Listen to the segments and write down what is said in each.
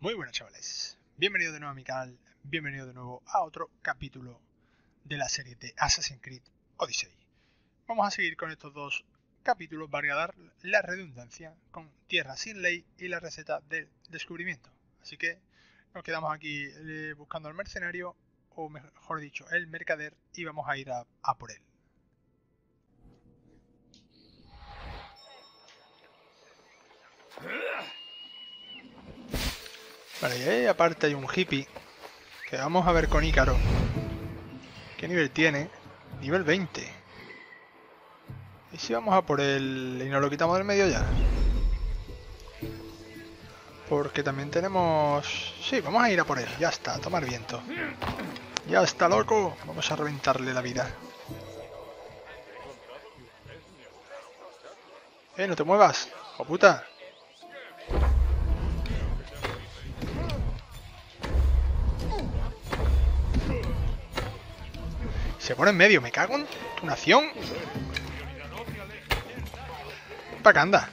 Muy buenas chavales, bienvenidos de nuevo a mi canal, bienvenidos de nuevo a otro capítulo de la serie de Assassin's Creed Odyssey. Vamos a seguir con estos dos capítulos para dar la redundancia con Tierra sin ley y la receta del descubrimiento. Así que nos quedamos aquí eh, buscando al mercenario, o mejor dicho, el mercader, y vamos a ir a, a por él. Vale, y ahí aparte hay un hippie que vamos a ver con Ícaro. ¿Qué nivel tiene? Nivel 20. ¿Y si vamos a por él y nos lo quitamos del medio ya? Porque también tenemos... Sí, vamos a ir a por él. Ya está, a tomar viento. Ya está, loco. Vamos a reventarle la vida. Eh, no te muevas. ¡Oh, puta! Se pone en medio, me cago en tu nación. Pa' acá anda.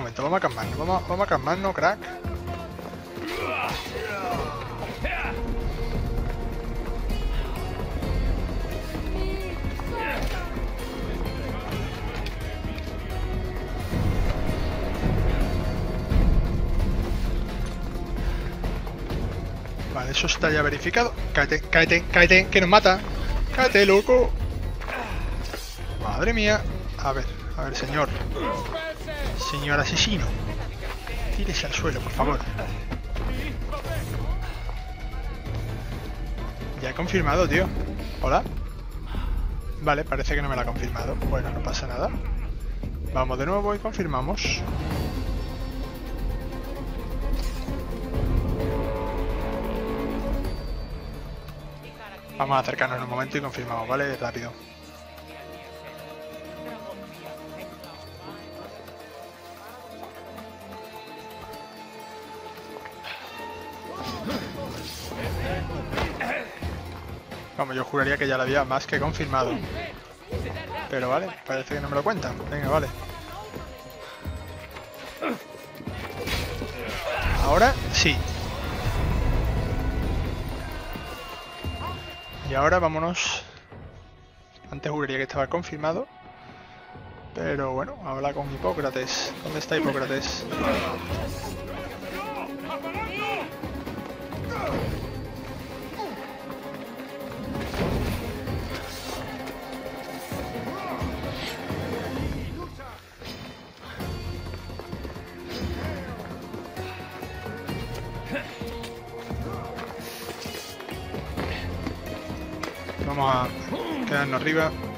Momento, vamos a calmarnos, vamos, vamos a calmarnos, crack. Vale, eso está ya verificado. Cállate, cállate, cállate, que nos mata. Cállate, loco. Madre mía. A ver, a ver, señor. Señor asesino. Tírese al suelo, por favor. Ya he confirmado, tío. ¿Hola? Vale, parece que no me lo ha confirmado. Bueno, no pasa nada. Vamos de nuevo y confirmamos. Vamos a acercarnos en un momento y confirmamos, ¿vale? Rápido. Yo juraría que ya lo había más que confirmado. Pero vale, parece que no me lo cuentan. Venga, vale. Ahora sí. Y ahora vámonos. Antes juraría que estaba confirmado. Pero bueno, habla con Hipócrates. ¿Dónde está Hipócrates? Quedarnos arriba.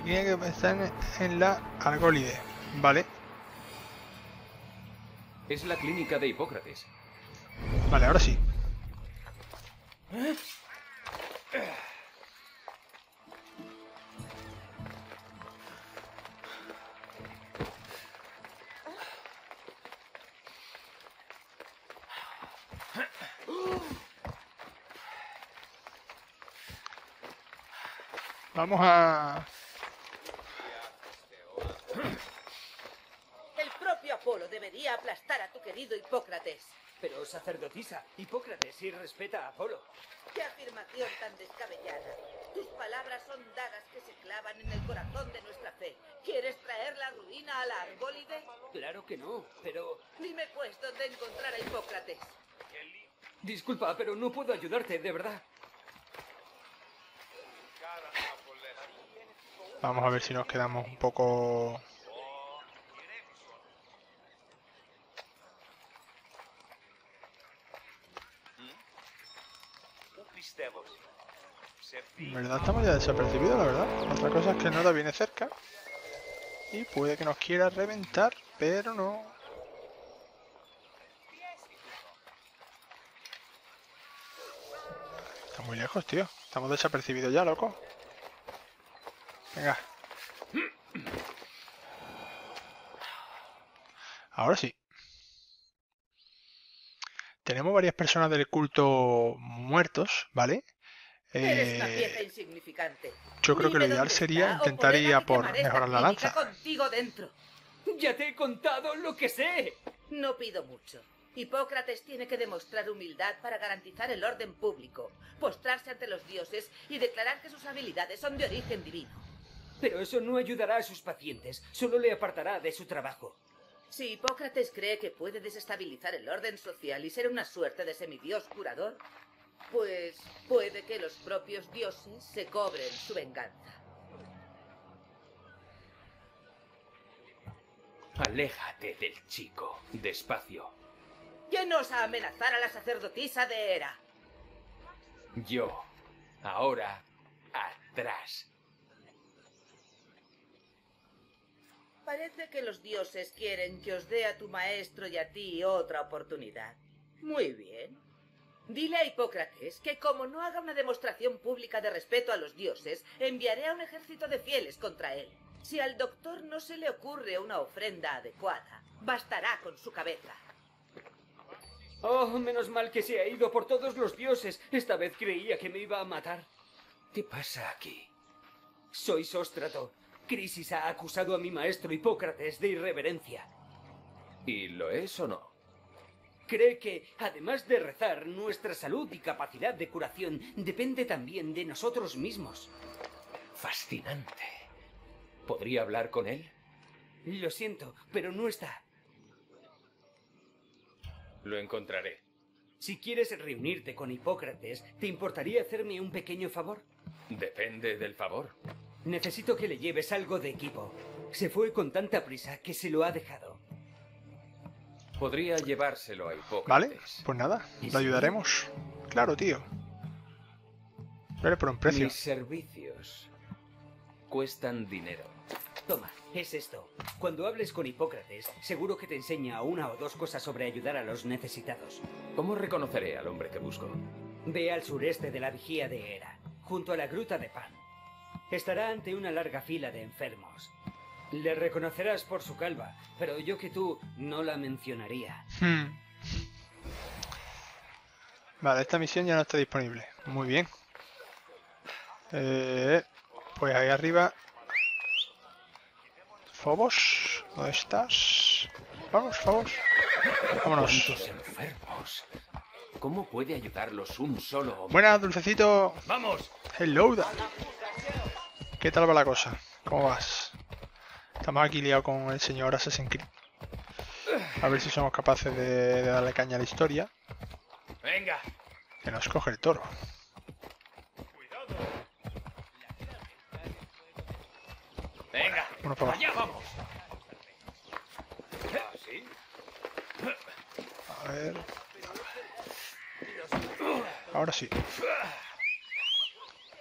Aquí hay que estar en la Argólide. Vale, Es la clínica de Hipócrates. vale, ahora sí. Vamos a... El propio Apolo debería querido Hipócrates. Pero sacerdotisa, Hipócrates sí respeta a Apolo. ¡Qué afirmación tan descabellada! Tus palabras son dagas que se clavan en el corazón de nuestra fe. ¿Quieres traer la ruina a la Argólide? Claro que no, pero... Dime pues dónde encontrar a Hipócrates. Disculpa, pero no puedo ayudarte, de verdad. Vamos a ver si nos quedamos un poco... En verdad estamos ya desapercibidos, la verdad. Otra cosa es que nada viene cerca. Y puede que nos quiera reventar, pero no. Está muy lejos, tío. Estamos desapercibidos ya, loco. Venga. Ahora sí. Tenemos varias personas del culto muertos, ¿vale? Eres una Eh, pieza insignificante. yo creo que lo ideal sería intentar ir a por mejorar la lanza. contigo dentro. Ya te he contado lo que sé. No pido mucho. Hipócrates tiene que demostrar humildad para garantizar el orden público, postrarse ante los dioses y declarar que sus habilidades son de origen divino. Pero eso no ayudará a sus pacientes, solo le apartará de su trabajo. Si Hipócrates cree que puede desestabilizar el orden social y ser una suerte de semidios curador, pues puede que los propios dioses se cobren su venganza. Aléjate del chico. Despacio. ¿Quién osa amenazar a la sacerdotisa de Hera? Yo. Ahora. Atrás. Parece que los dioses quieren que os dé a tu maestro y a ti otra oportunidad. Muy bien. Dile a Hipócrates que como no haga una demostración pública de respeto a los dioses, enviaré a un ejército de fieles contra él. Si al doctor no se le ocurre una ofrenda adecuada, bastará con su cabeza. Oh, menos mal que se ha ido por todos los dioses. Esta vez creía que me iba a matar. ¿Qué pasa aquí? Soy Sóstrato. Crisis ha acusado a mi maestro Hipócrates de irreverencia. ¿Y lo es o no? Cree que, además de rezar, nuestra salud y capacidad de curación depende también de nosotros mismos. Fascinante. ¿Podría hablar con él? Lo siento, pero no está. Lo encontraré. Si quieres reunirte con Hipócrates, ¿te importaría hacerme un pequeño favor? Depende del favor. Necesito que le lleves algo de equipo. Se fue con tanta prisa que se lo ha dejado. Podría llevárselo a Hipócrates. ¿Vale? Pues nada, ¿Y lo ayudaremos. Claro, tío. Pero por un precio. Mis servicios cuestan dinero. Toma, es esto. Cuando hables con Hipócrates, seguro que te enseña una o dos cosas sobre ayudar a los necesitados. ¿Cómo reconoceré al hombre que busco? Ve al sureste de la vigía de Hera, junto a la gruta de Pan. Estará ante una larga fila de enfermos. Le reconocerás por su calva, pero yo que tú no la mencionaría. Hmm. Vale, esta misión ya no está disponible. Muy bien. Eh, pues ahí arriba. Fobos, ¿dónde estás? Vamos, Fobos. Vámonos. ¿Cuántos enfermos? ¿Cómo puede ayudarlos un solo hombre? Buenas, dulcecito. ¡Vamos! Hello, da. ¿Qué tal va la cosa? ¿Cómo vas? Estamos aquí liados con el señor Assassin's Creed. A ver si somos capaces de, de darle caña a la historia. ¡Venga! Que nos coge el toro. ¡Venga! Uno para abajo. ¡Allá vamos! ¿Ah, sí? A ver. Ahora sí.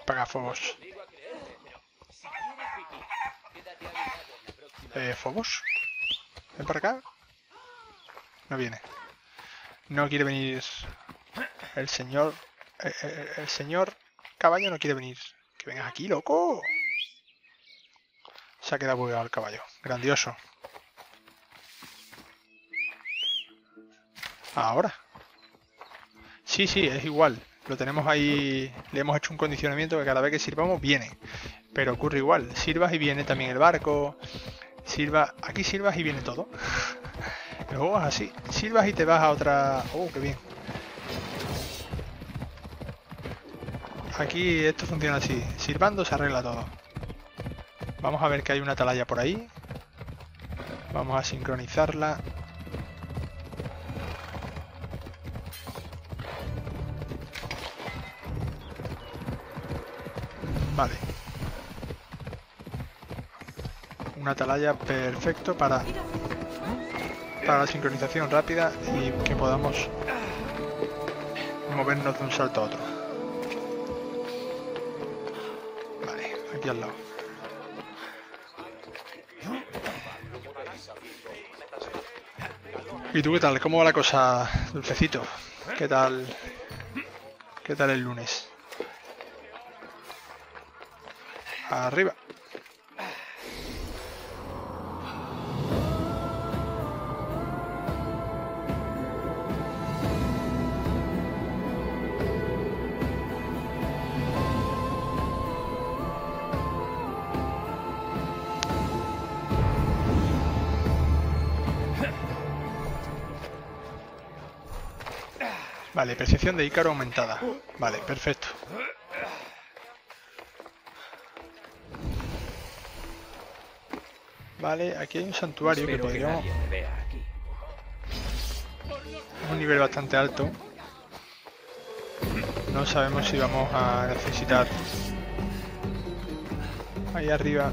Paga Fobos. Eh, Fobos. Ven para acá. No viene. No quiere venir. El señor. eh, eh, el señor caballo no quiere venir. Que vengas aquí, loco. Se ha quedado bugueado el caballo. Grandioso. Ahora. Sí, sí, es igual. Lo tenemos ahí. Le hemos hecho un condicionamiento que cada vez que sirvamos viene. Pero ocurre igual. Sirvas y viene también el barco. Sirva. Aquí sirvas y viene todo. El juego así. Silbas y te vas a otra... ¡Oh, qué bien! Aquí esto funciona así. Silbando se arregla todo. Vamos a ver que hay una atalaya por ahí. Vamos a sincronizarla. Vale. Atalaya perfecto para, para la sincronización rápida y que podamos movernos de un salto a otro. Vale, aquí al lado. ¿Y tú qué tal? ¿Cómo va la cosa, dulcecito? ¿Qué tal? ¿Qué tal el lunes? Arriba. De Ícaro aumentada. Vale, perfecto. Vale, aquí hay un santuario que Espero que podríamos... nadie me vea aquí. un nivel bastante alto. No sabemos si vamos a necesitar... Ahí arriba...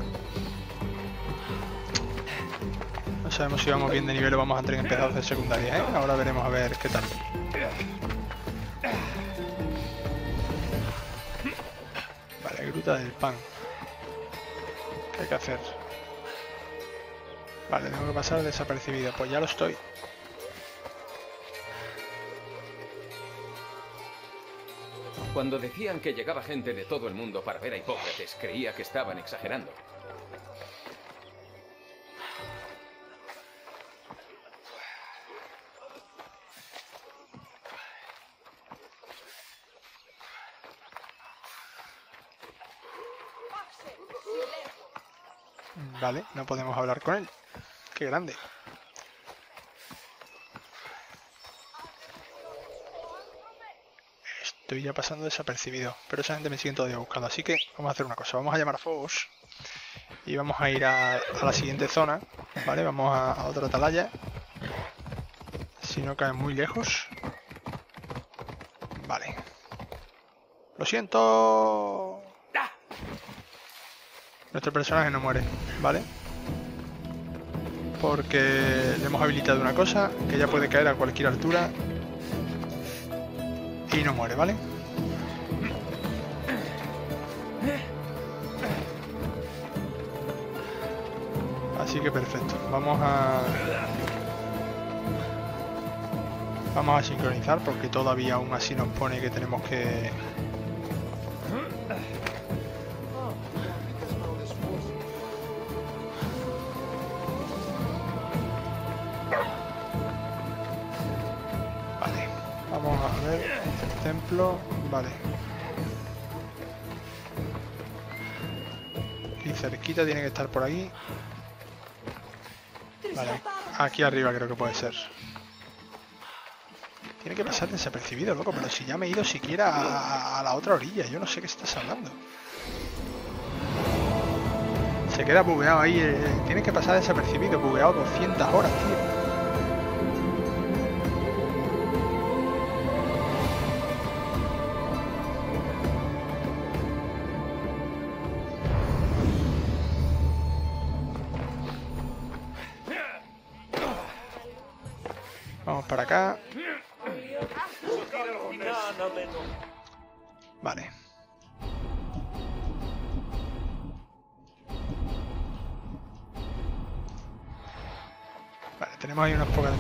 No sabemos si vamos bien de nivel o vamos a entrar en pedazos de secundaria, ¿eh? Ahora veremos a ver qué tal. Del pan. ¿Qué hay que hacer? Vale, tengo que pasar desapercibido. Pues ya lo estoy. Cuando decían que llegaba gente de todo el mundo para ver a Hipócrates, creía que estaban exagerando. Vale, no podemos hablar con él. Qué grande. Estoy ya pasando desapercibido, pero esa gente me sigue todavía buscando. Así que vamos a hacer una cosa. Vamos a llamar a Fogos y vamos a ir a, a la siguiente zona. Vale, vamos a, a otra atalaya. Si no cae muy lejos. Vale. Lo siento. Nuestro personaje no muere, ¿vale? Porque le hemos habilitado una cosa que ya puede caer a cualquier altura y no muere, ¿vale? Así que perfecto. Vamos a vamos a sincronizar porque todavía aún así nos pone que tenemos que Vale. Y cerquita tiene que estar por aquí. Aquí arriba creo que puede ser. Tiene que pasar desapercibido, loco, pero si ya me he ido siquiera a, la otra orilla, yo no sé qué estás hablando. Se queda bugueado ahí, eh, tiene que pasar desapercibido, bugueado 200 horas.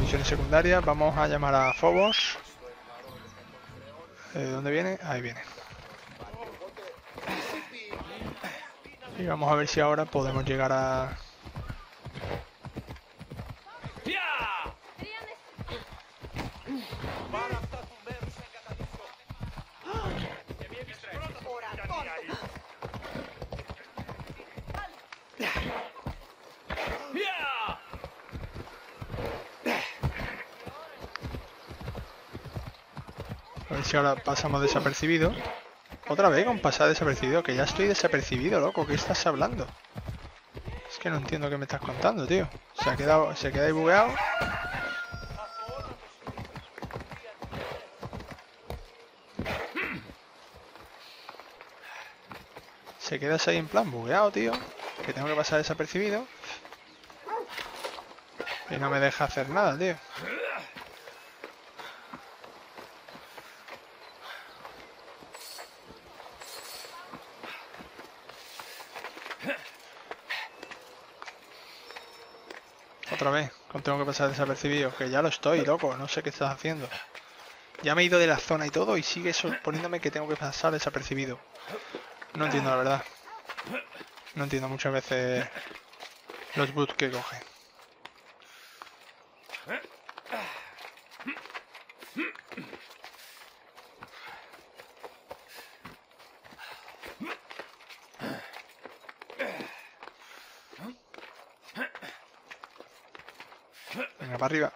Misiones secundarias. Vamos a llamar a Phobos. Eh, ¿Dónde viene? Ahí viene. Y vamos a ver si ahora podemos llegar a... A ver si ahora pasamos desapercibido. Otra vez con pasar desapercibido, que ya estoy desapercibido, loco. ¿Qué estás hablando? Es que no entiendo qué me estás contando, tío. Se ha quedado, se queda ahí bugueado. Se queda ahí en plan bugueado, tío. Que tengo que pasar desapercibido. Y no me deja hacer nada, tío. Otra vez, tengo que pasar desapercibido. Que ya lo estoy, loco. No sé qué estás haciendo. Ya me he ido de la zona y todo y sigue poniéndome que tengo que pasar desapercibido. No entiendo la verdad. No entiendo muchas veces los boots que coge. Venga, arriba.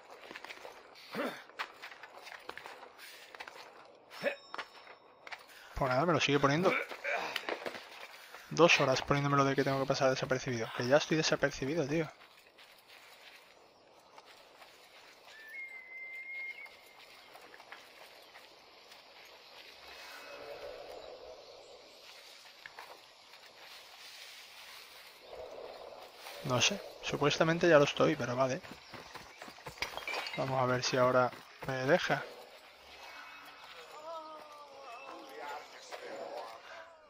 Pues nada, me lo sigue poniendo. Dos horas poniéndomelo de que tengo que pasar desapercibido. Que ya estoy desapercibido, tío. No sé, supuestamente ya lo estoy, pero vale. Vamos a ver si ahora me deja.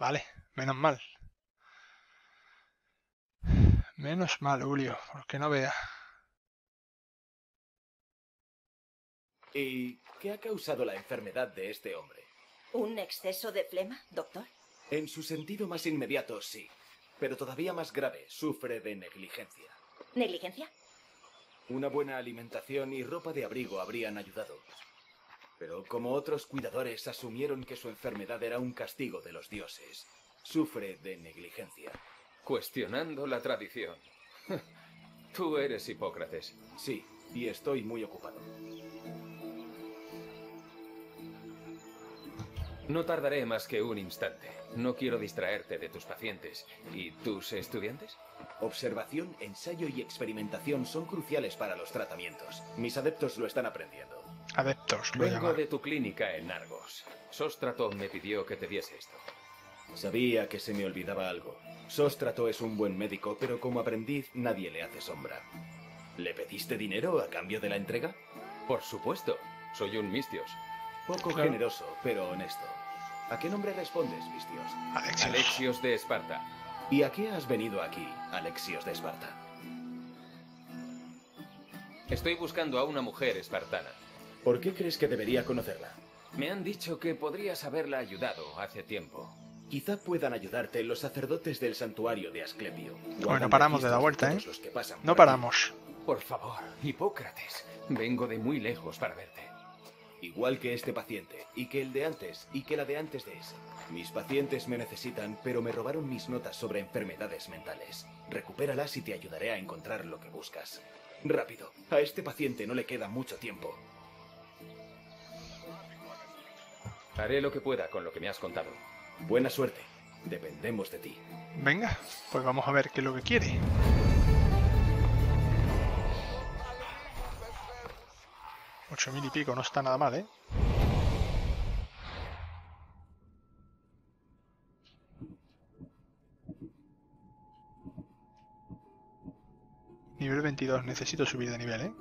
Vale, menos mal. Menos mal, Julio, porque no vea. ¿Y qué ha causado la enfermedad de este hombre? ¿Un exceso de flema, doctor? En su sentido más inmediato, sí. Pero todavía más grave, sufre de negligencia. ¿Negligencia? Una buena alimentación y ropa de abrigo habrían ayudado. Pero como otros cuidadores asumieron que su enfermedad era un castigo de los dioses, sufre de negligencia. Cuestionando la tradición. Tú eres Hipócrates. Sí, y estoy muy ocupado. No tardaré más que un instante. No quiero distraerte de tus pacientes. ¿Y tus estudiantes? Observación, ensayo y experimentación son cruciales para los tratamientos. Mis adeptos lo están aprendiendo. Adeptos, lo Vengo de tu clínica en Argos. Sóstrato me pidió que te diese esto. Sabía que se me olvidaba algo. Sóstrato es un buen médico, pero como aprendiz nadie le hace sombra. ¿Le pediste dinero a cambio de la entrega? Por supuesto. Soy un mistios. Poco Claro. generoso, pero honesto. ¿A qué nombre respondes, Vistios? Alexios. Alexios de Esparta. ¿Y a qué has venido aquí, Alexios de Esparta? Estoy buscando a una mujer espartana. ¿Por qué crees que debería conocerla? Me han dicho que podrías haberla ayudado hace tiempo. Quizá puedan ayudarte los sacerdotes del santuario de Asclepio. Bueno, paramos de registros vuelta, ¿eh? todos los que pasan No por aquí. paramos. Por favor, Hipócrates. Vengo de muy lejos para verte. Igual que este paciente, y que el de antes, y que la de antes de ese. Mis pacientes me necesitan, pero me robaron mis notas sobre enfermedades mentales. Recupéralas y te ayudaré a encontrar lo que buscas. Rápido, a este paciente no le queda mucho tiempo. Haré lo que pueda con lo que me has contado. Buena suerte. Dependemos de ti. Venga, pues vamos a ver qué es lo que quiere. Ocho mil y pico, no está nada mal, ¿eh? Nivel 22, necesito subir de nivel, ¿eh?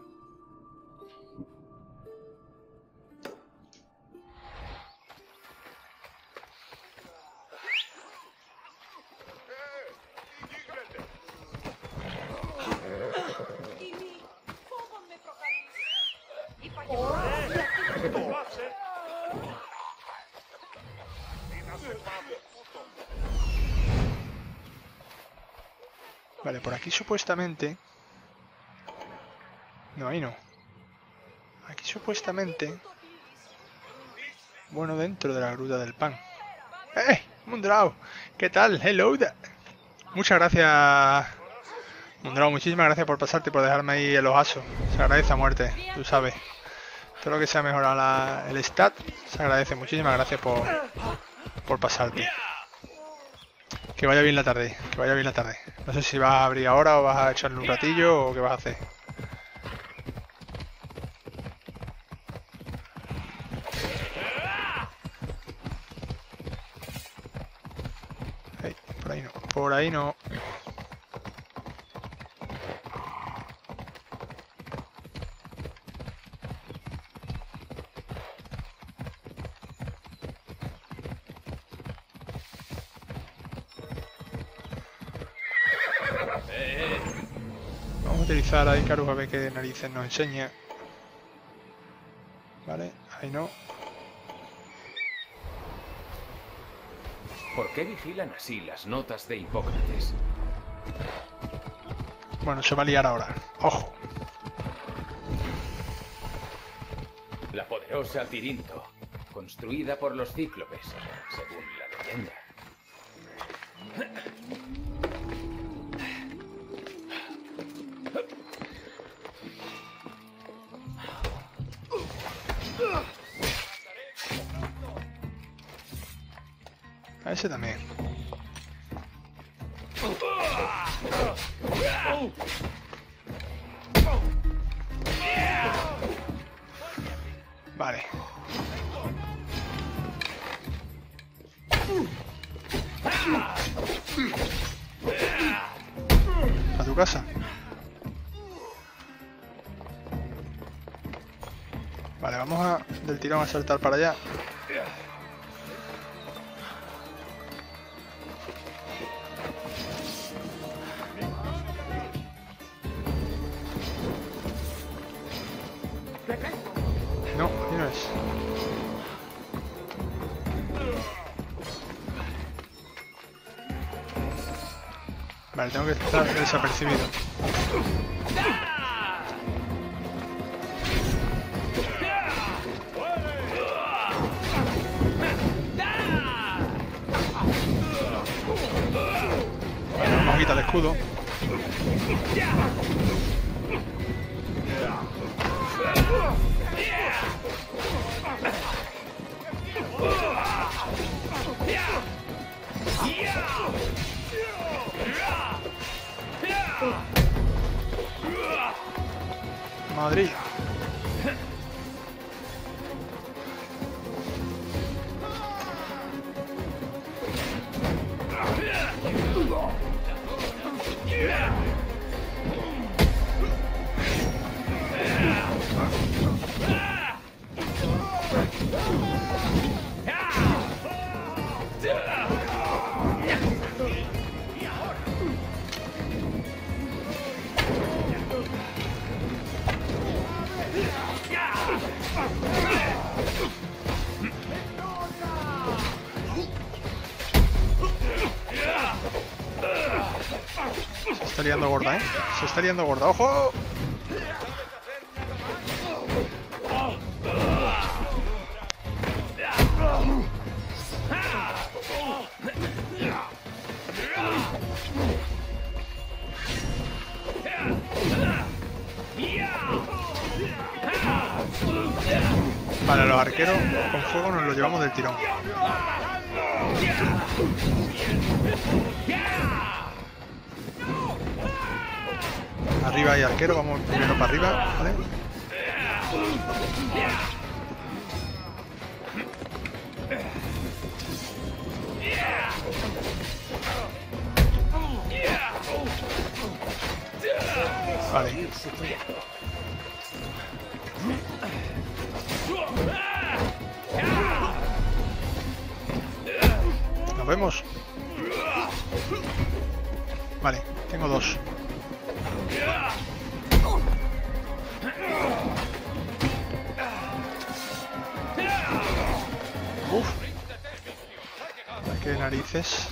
Vale, por aquí supuestamente... No, ahí no. Aquí supuestamente... Bueno, dentro de la gruta del pan. ¡Eh! Mundrao! ¿Qué tal? Hello. Muchas gracias... Mundrao, muchísimas gracias por pasarte y por dejarme ahí el ojazo. Se agradece a muerte, tú sabes. Todo lo que sea mejorar la- el stat se agradece. Muchísimas gracias por, por pasarte. Que vaya bien la tarde, que vaya bien la tarde. No sé si vas a abrir ahora o vas a echarle un ratillo o qué vas a hacer. Por ahí no, por ahí no. Vamos a utilizar a Icarus a ver qué narices nos enseña. Vale, ahí no. ¿Por qué vigilan así las notas de Hipócrates? Bueno, se va a liar ahora. Ojo. La poderosa Tirinto, construida por los cíclopes, según la leyenda. Tirón a saltar para allá. No, no es. Vale, tengo que estar desapercibido. Se está liando gorda. ¡Ojo! Vale, los arqueros con fuego nos los llevamos del tirón. Arriba hay arquero, vamos primero para arriba, ¿vale? Vale. Nos vemos. Vale, tengo dos. Narices.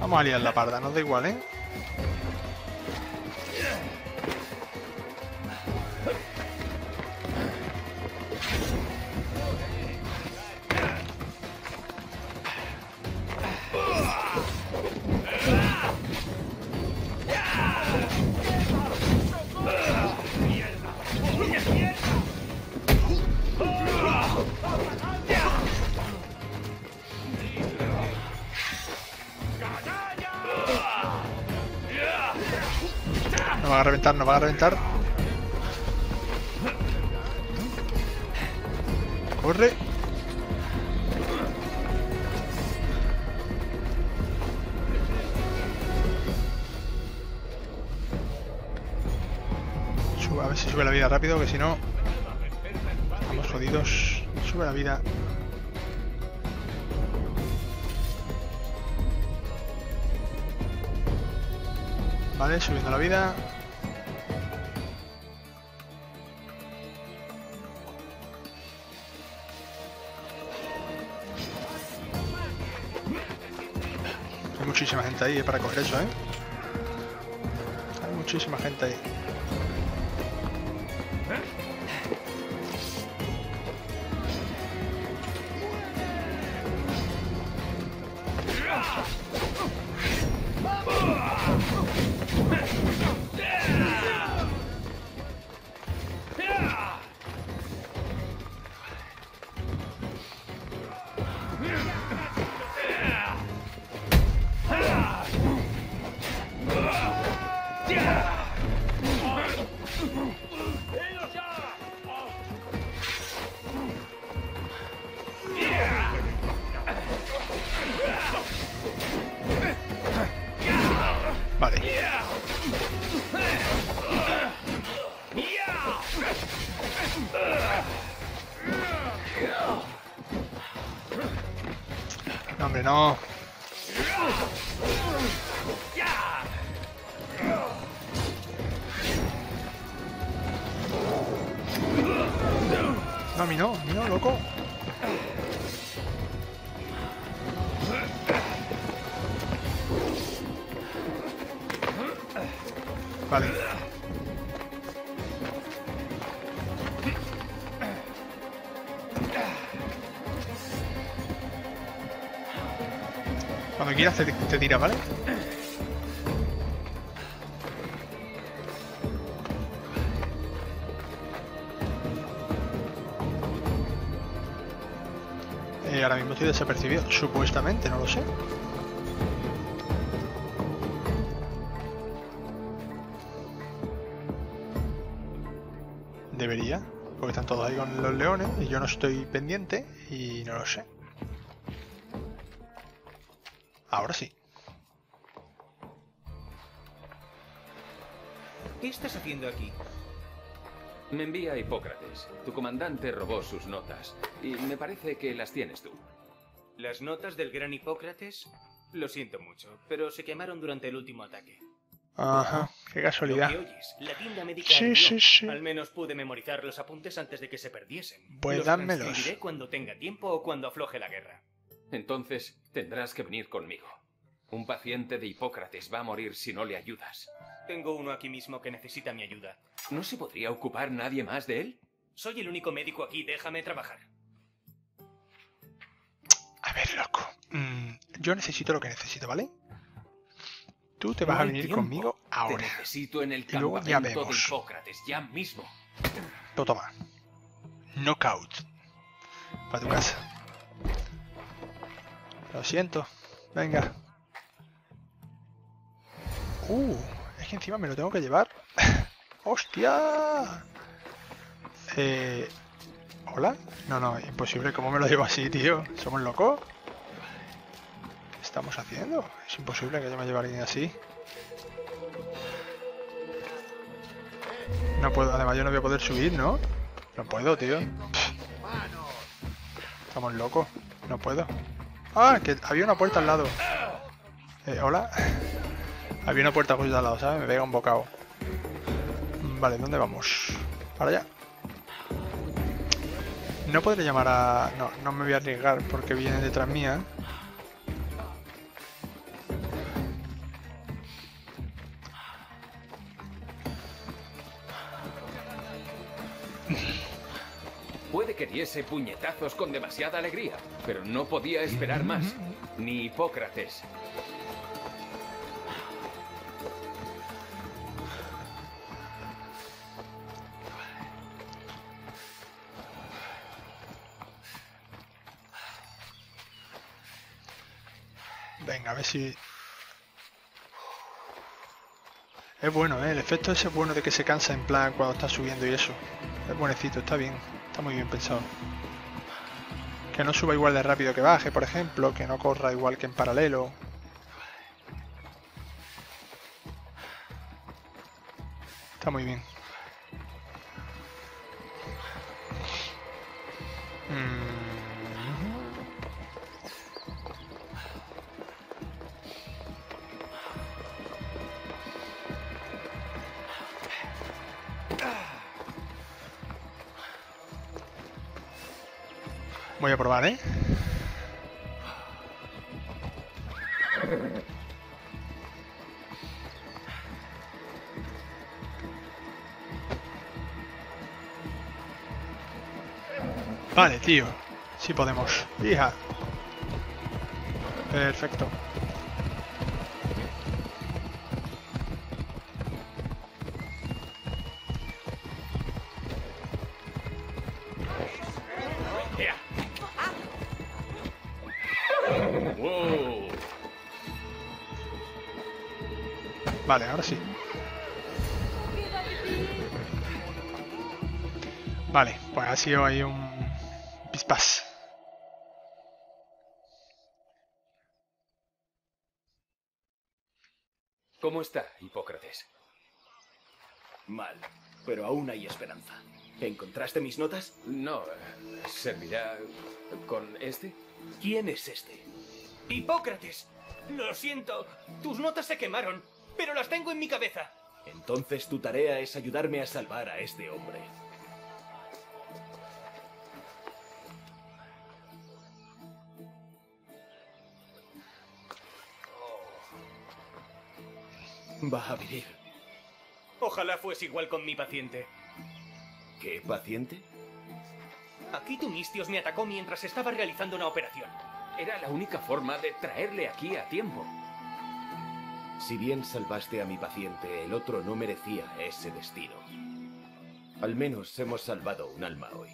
Vamos a liar la parda, nos da igual, ¿eh? Reventar, nos van a reventar. Corre. Sube, a ver si sube la vida rápido, que si no... Estamos jodidos. Sube la vida. Vale, subiendo la vida. Ahí para coger eso, ¿eh? Hay muchísima gente ahí. Tira, ¿vale? Eh, ahora mismo estoy desapercibido, supuestamente, no lo sé. Debería, porque están todos ahí con los leones y yo no estoy pendiente y no lo sé. Ahora sí. ¿Qué estás haciendo aquí? Me envía Hipócrates. Tu comandante robó sus notas. Y me parece que las tienes tú. ¿Las notas del gran Hipócrates? Lo siento mucho, pero se quemaron durante el último ataque. Ajá, qué casualidad. Lo que oyes, la tienda médica Sí, ardió. sí, sí. Al menos pude memorizar los apuntes antes de que se perdiesen. Pues los dámelos. cuando tenga tiempo o cuando afloje la guerra. Entonces tendrás que venir conmigo. Un paciente de Hipócrates va a morir si no le ayudas. Tengo uno aquí mismo que necesita mi ayuda. ¿No se podría ocupar nadie más de él? Soy el único médico aquí, déjame trabajar. A ver, loco. Mm, yo necesito lo que necesito, ¿vale? Tú te vas No a venir tiempo. conmigo Te ahora. necesito en el Y luego ya campamento de vemos. Hipócrates, ya mismo. Toma. Knockout. Para tu casa. Lo siento. Venga. Uh, encima me lo tengo que llevar. ¡Hostia! Eh... ¿Hola? No, no, imposible. ¿Cómo me lo llevo así, tío? ¿Somos locos? ¿Qué estamos haciendo? Es imposible que yo me lleve alguien así. No puedo, además yo no voy a poder subir, ¿no? No puedo, tío. Estamos locos. No puedo. Ah, que había una puerta al lado. Eh, ¿Hola? Había una puerta justo al lado, ¿sabes? Me pega un bocado. Vale, ¿dónde vamos? Para allá. No podré llamar a... No, no me voy a arriesgar porque viene detrás mía. Puede que diese puñetazos con demasiada alegría, pero no podía esperar más. Ni Hipócrates. A ver si... Es bueno, ¿eh? El efecto ese es bueno de que se cansa en plan cuando está subiendo y eso. Es buenecito, está bien. Está muy bien pensado. Que no suba igual de rápido que baje, por ejemplo. Que no corra igual que en paralelo. Está muy bien. Mm. Voy a probar, ¿eh? Vale, tío. Sí podemos. Hija. Perfecto. ¡Wow! Vale, ahora sí. Vale, pues ha sido ahí un pispás. ¿Cómo está, Hipócrates? Mal, pero aún hay esperanza. ¿Encontraste mis notas? No, eh, ¿servirá con este? ¿Quién es este? ¡Hipócrates! Lo siento, tus notas se quemaron, pero las tengo en mi cabeza. Entonces tu tarea es ayudarme a salvar a este hombre. Va a vivir. Ojalá fuese igual con mi paciente. ¿Qué paciente? Aquí Tunistios me atacó mientras estaba realizando una operación. Era la única forma de traerle aquí a tiempo. Si bien salvaste a mi paciente, el otro no merecía ese destino. Al menos hemos salvado un alma hoy.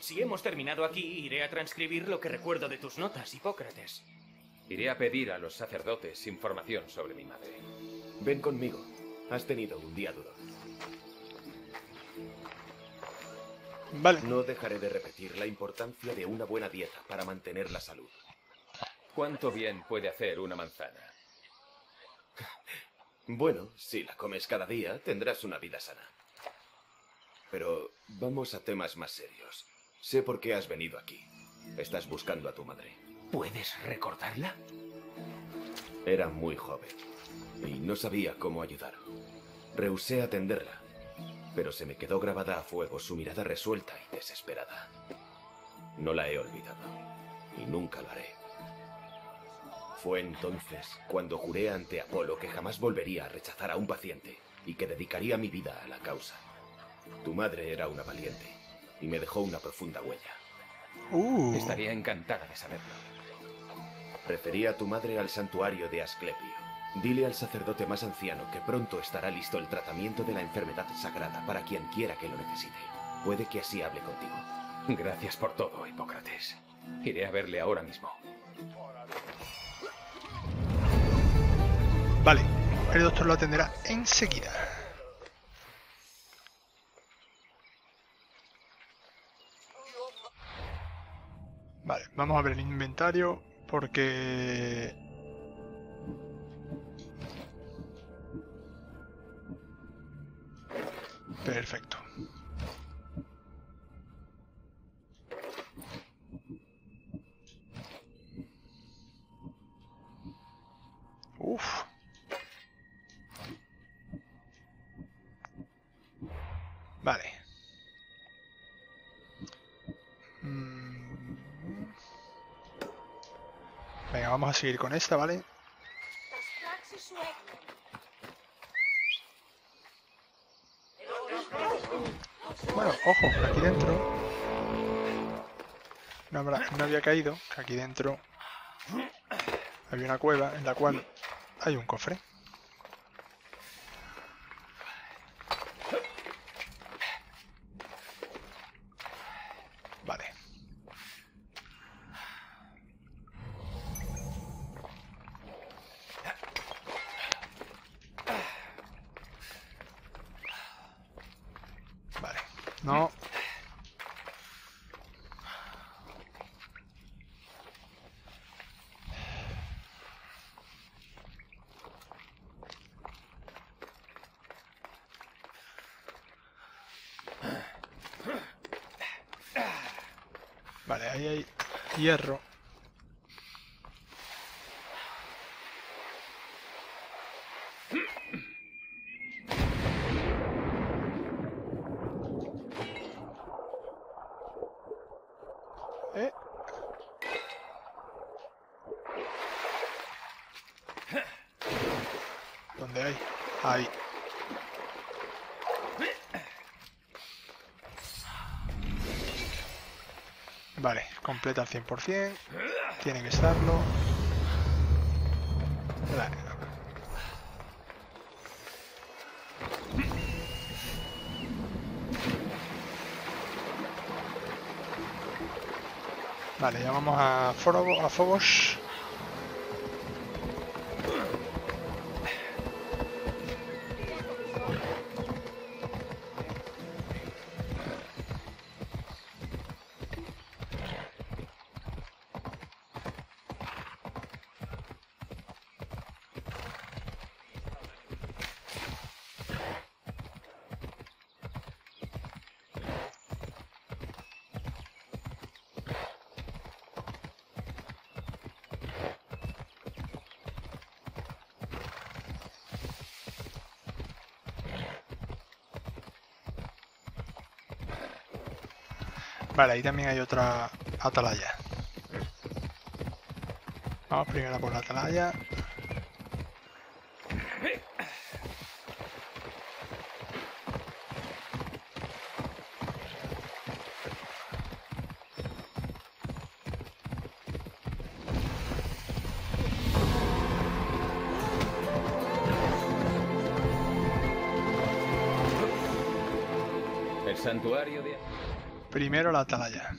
Si hemos terminado aquí, iré a transcribir lo que recuerdo de tus notas, Hipócrates. Iré a pedir a los sacerdotes información sobre mi madre. Ven conmigo. Has tenido un día duro. Vale. No dejaré de repetir la importancia de una buena dieta para mantener la salud. ¿Cuánto bien puede hacer una manzana? Bueno, si la comes cada día, tendrás una vida sana. Pero vamos a temas más serios. Sé por qué has venido aquí. Estás buscando a tu madre. ¿Puedes recordarla? Era muy joven y no sabía cómo ayudar. Rehusé atenderla, pero se me quedó grabada a fuego su mirada resuelta y desesperada. No la he olvidado y nunca lo haré. Fue entonces cuando juré ante Apolo que jamás volvería a rechazar a un paciente y que dedicaría mi vida a la causa. Tu madre era una valiente y me dejó una profunda huella. Uh. Estaría encantada de saberlo. Refería a tu madre al santuario de Asclepio. Dile al sacerdote más anciano que pronto estará listo el tratamiento de la enfermedad sagrada para quien quiera que lo necesite. Puede que así hable contigo. Gracias por todo, Hipócrates. Iré a verle ahora mismo. Vale, el doctor lo atenderá enseguida. Vale, vamos a ver el inventario porque... Perfecto. Uf. Vale. Mm. Venga, vamos a seguir con esta, ¿vale? Bueno, ojo, aquí dentro no, no había caído, que aquí dentro había una cueva en la cual hay un cofre. Vale. No. Vale, ahí hay hierro. Eh. ¿Dónde hay? Ahí. Vale, completa al 100%. Tiene que estarlo. Vale. Vale, llamamos a, a. Vale, ahí también hay otra atalaya. Vamos primero por la atalaya. Santuario. Primero la atalaya.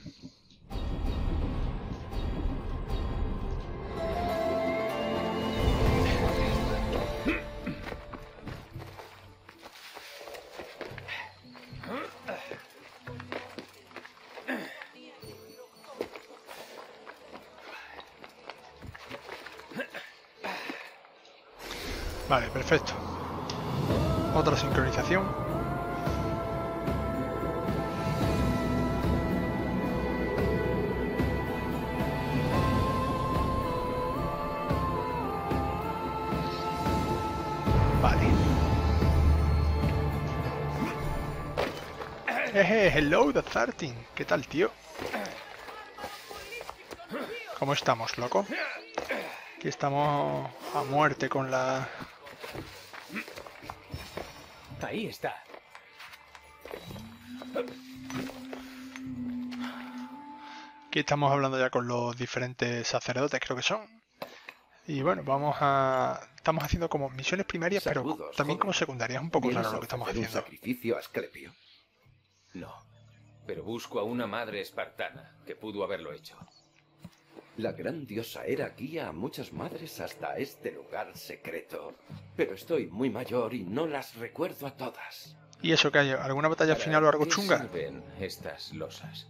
Vale, perfecto. Otra sincronización. Hello, the 13. ¿Qué tal, tío? ¿Cómo estamos, loco? Aquí estamos a muerte con la... Ahí está. Aquí estamos hablando ya con los diferentes sacerdotes, creo que son. Y bueno, vamos a... Estamos haciendo como misiones primarias, pero también como secundarias. Un poco ¿Vienes raro lo que estamos ofrecer un haciendo. sacrificio a Asclepio? Busco a una madre espartana que pudo haberlo hecho. La gran diosa Hera guía a muchas madres hasta este lugar secreto. Pero estoy muy mayor y no las recuerdo a todas. ¿Y eso que hay? ¿Alguna batalla ¿Para final o algo chunga? sirven estas losas?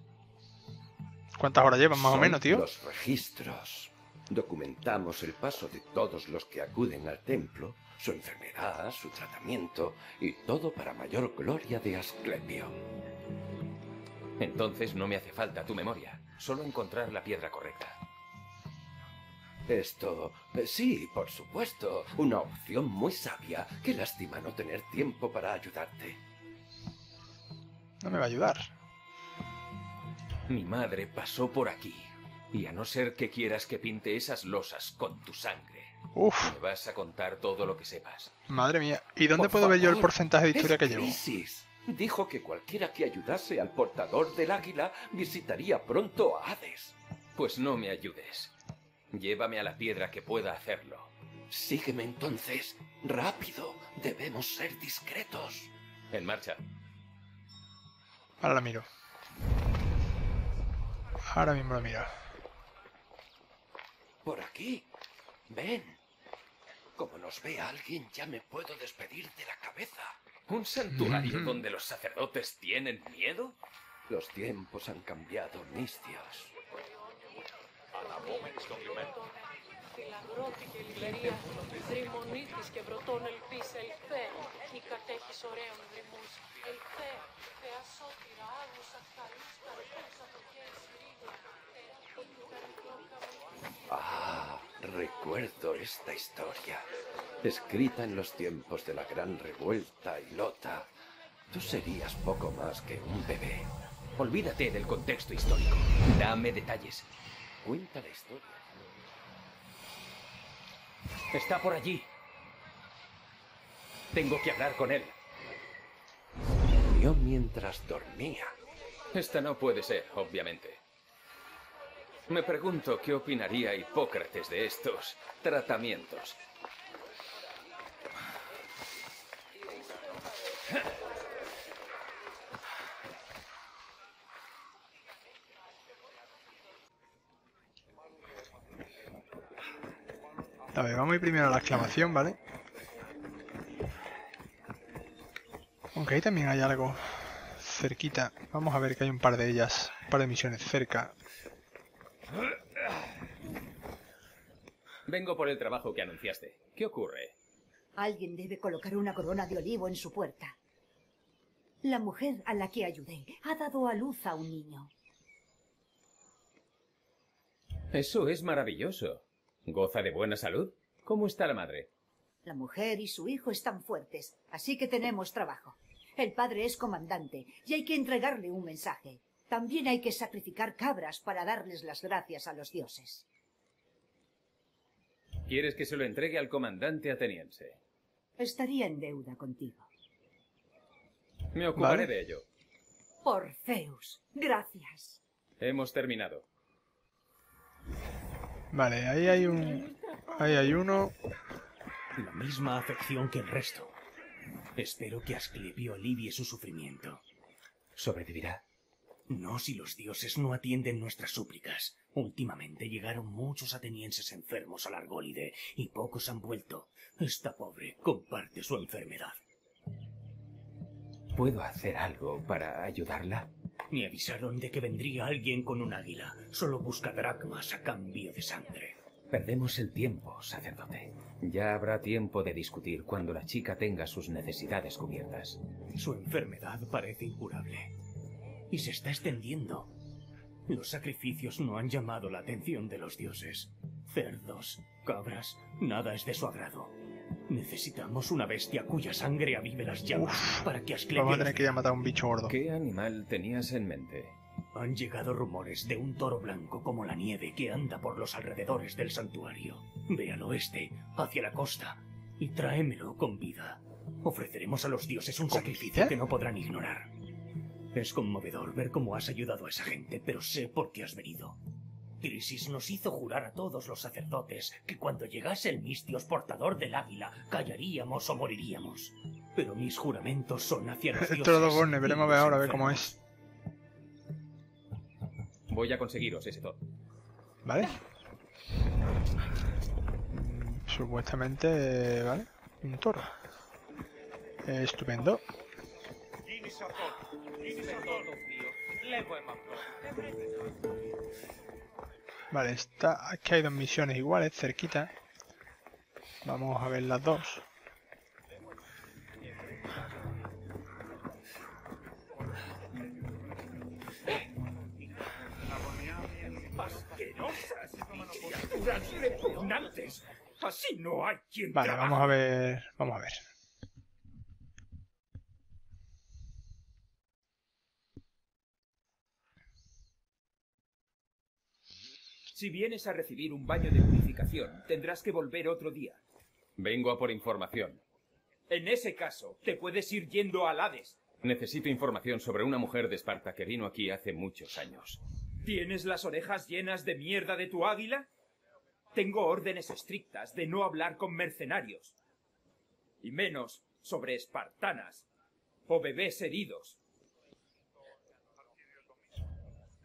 ¿Cuántas horas llevan más o Son menos, tío? Los registros. Documentamos el paso de todos los que acuden al templo, su enfermedad, su tratamiento y todo para mayor gloria de Asclepio. Entonces no me hace falta tu memoria. Solo encontrar la piedra correcta. Esto, eh, sí, por supuesto, una opción muy sabia. Qué lástima no tener tiempo para ayudarte. No me va a ayudar. Mi madre pasó por aquí. Y a no ser que quieras que pinte esas losas con tu sangre, Uf, me vas a contar todo lo que sepas. madre mía. ¿Y dónde Por puedo ver yo el porcentaje de historia que llevo? Dijo que cualquiera que ayudase al portador del águila visitaría pronto a Hades. Pues no me ayudes. Llévame a la piedra que pueda hacerlo. Sígueme entonces. Rápido. Debemos ser discretos. En marcha. Ahora la miro. Ahora mismo la miro. Por aquí. Ven. Como nos vea alguien, ya me puedo despedir de la cabeza. ¿Un santuario donde los sacerdotes tienen miedo? Los tiempos han cambiado, Nistios. Ah, recuerdo esta historia, escrita en los tiempos de la gran revuelta y lota. Tú serías poco más que un bebé. Olvídate del contexto histórico. Dame detalles. Cuenta la historia. Está por allí. Tengo que hablar con él. Murió mientras dormía. Esta no puede ser, obviamente. Me pregunto qué opinaría Hipócrates de estos tratamientos. A ver, vamos a ir primero a la exclamación, ¿vale? Aunque ahí también hay algo cerquita. Vamos a ver que hay un par de ellas, un par de misiones cerca. Vengo por el trabajo que anunciaste. ¿Qué ocurre? Alguien debe colocar una corona de olivo en su puerta. La mujer a la que ayudé ha dado a luz a un niño. Eso es maravilloso. ¿Goza de buena salud? ¿Cómo está la madre? La mujer y su hijo están fuertes, así que tenemos trabajo. El padre es comandante y hay que entregarle un mensaje. También hay que sacrificar cabras para darles las gracias a los dioses. ¿Quieres que se lo entregue al comandante ateniense? Estaría en deuda contigo. Me ocuparé Vale. de ello. Por Zeus. Gracias. Hemos terminado. Vale, ahí hay un... Ahí hay uno. La misma afección que el resto. Espero que Asclepio alivie su sufrimiento. ¿Sobrevivirá? No si los dioses no atienden nuestras súplicas. Últimamente llegaron muchos atenienses enfermos a la Argólide y pocos han vuelto. Esta pobre comparte su enfermedad. ¿Puedo hacer algo para ayudarla? Me avisaron de que vendría alguien con un águila. Solo busca dracmas a cambio de sangre. Perdemos el tiempo, sacerdote. Ya habrá tiempo de discutir cuando la chica tenga sus necesidades cubiertas. Su enfermedad parece incurable. Y se está extendiendo. Los sacrificios no han llamado la atención de los dioses. Cerdos, cabras, nada es de su agrado. Necesitamos una bestia cuya sangre avive las llamas para que Asclepio... Vamos a tener que ir a matar a un bicho gordo. ¿Qué animal tenías en mente? Han llegado rumores de un toro blanco como la nieve que anda por los alrededores del santuario. Ve al oeste, hacia la costa, y tráemelo con vida. Ofreceremos a los dioses un ¿Con sacrificio vida? que no podrán ignorar. Es conmovedor ver cómo has ayudado a esa gente, pero sé por qué has venido. Crisis nos hizo jurar a todos los sacerdotes que cuando llegase el mistios portador del águila, callaríamos o moriríamos. Pero mis juramentos son hacia los dioses. Esto es Borne, veremos a ver los ahora, a ver cómo es. Voy a conseguiros ese todo. ¿Vale? Supuestamente, ¿vale? Un toro. Eh, estupendo. Vale, está, aquí hay dos misiones iguales, cerquita. Vamos a ver las dos. asquerosas repugnantes. Así no hay quien Vale, vamos a ver. Vamos a ver. Si vienes a recibir un baño de purificación, tendrás que volver otro día. Vengo a por información. En ese caso, te puedes ir yendo al Hades. Necesito información sobre una mujer de Esparta que vino aquí hace muchos años. ¿Tienes las orejas llenas de mierda de tu águila? Tengo órdenes estrictas de no hablar con mercenarios. Y menos sobre espartanas o bebés heridos.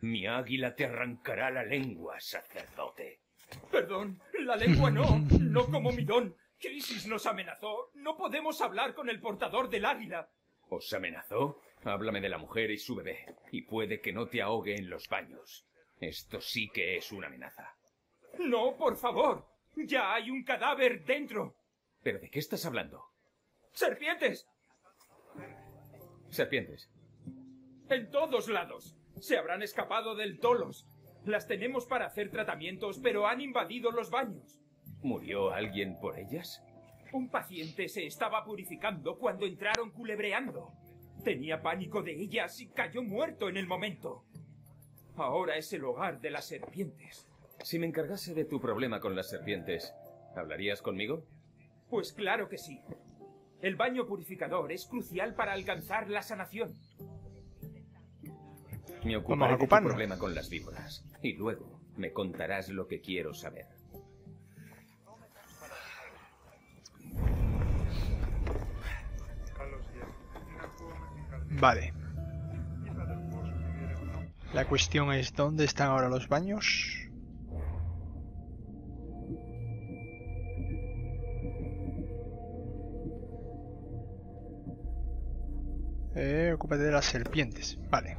Mi águila te arrancará la lengua, sacerdote. Perdón, la lengua no, no como mi don. Crisis nos amenazó. No podemos hablar con el portador del águila. ¿Os amenazó? Háblame de la mujer y su bebé. Y puede que no te ahogue en los baños. Esto sí que es una amenaza. No, por favor. Ya hay un cadáver dentro. ¿Pero de qué estás hablando? ¡Serpientes! Serpientes. En todos lados. Se habrán escapado del Tolos. Las tenemos para hacer tratamientos, pero han invadido los baños. ¿Murió alguien por ellas? Un paciente se estaba purificando cuando entraron culebreando. Tenía pánico de ellas y cayó muerto en el momento. Ahora es el hogar de las serpientes. Si me encargase de tu problema con las serpientes, ¿hablarías conmigo? Pues claro que sí. El baño purificador es crucial para alcanzar la sanación. Me ocuparé de tu problema con las víboras. Y luego me contarás lo que quiero saber. Vale. La cuestión es, ¿dónde están ahora los baños? Eh, ocúpate de las serpientes. Vale.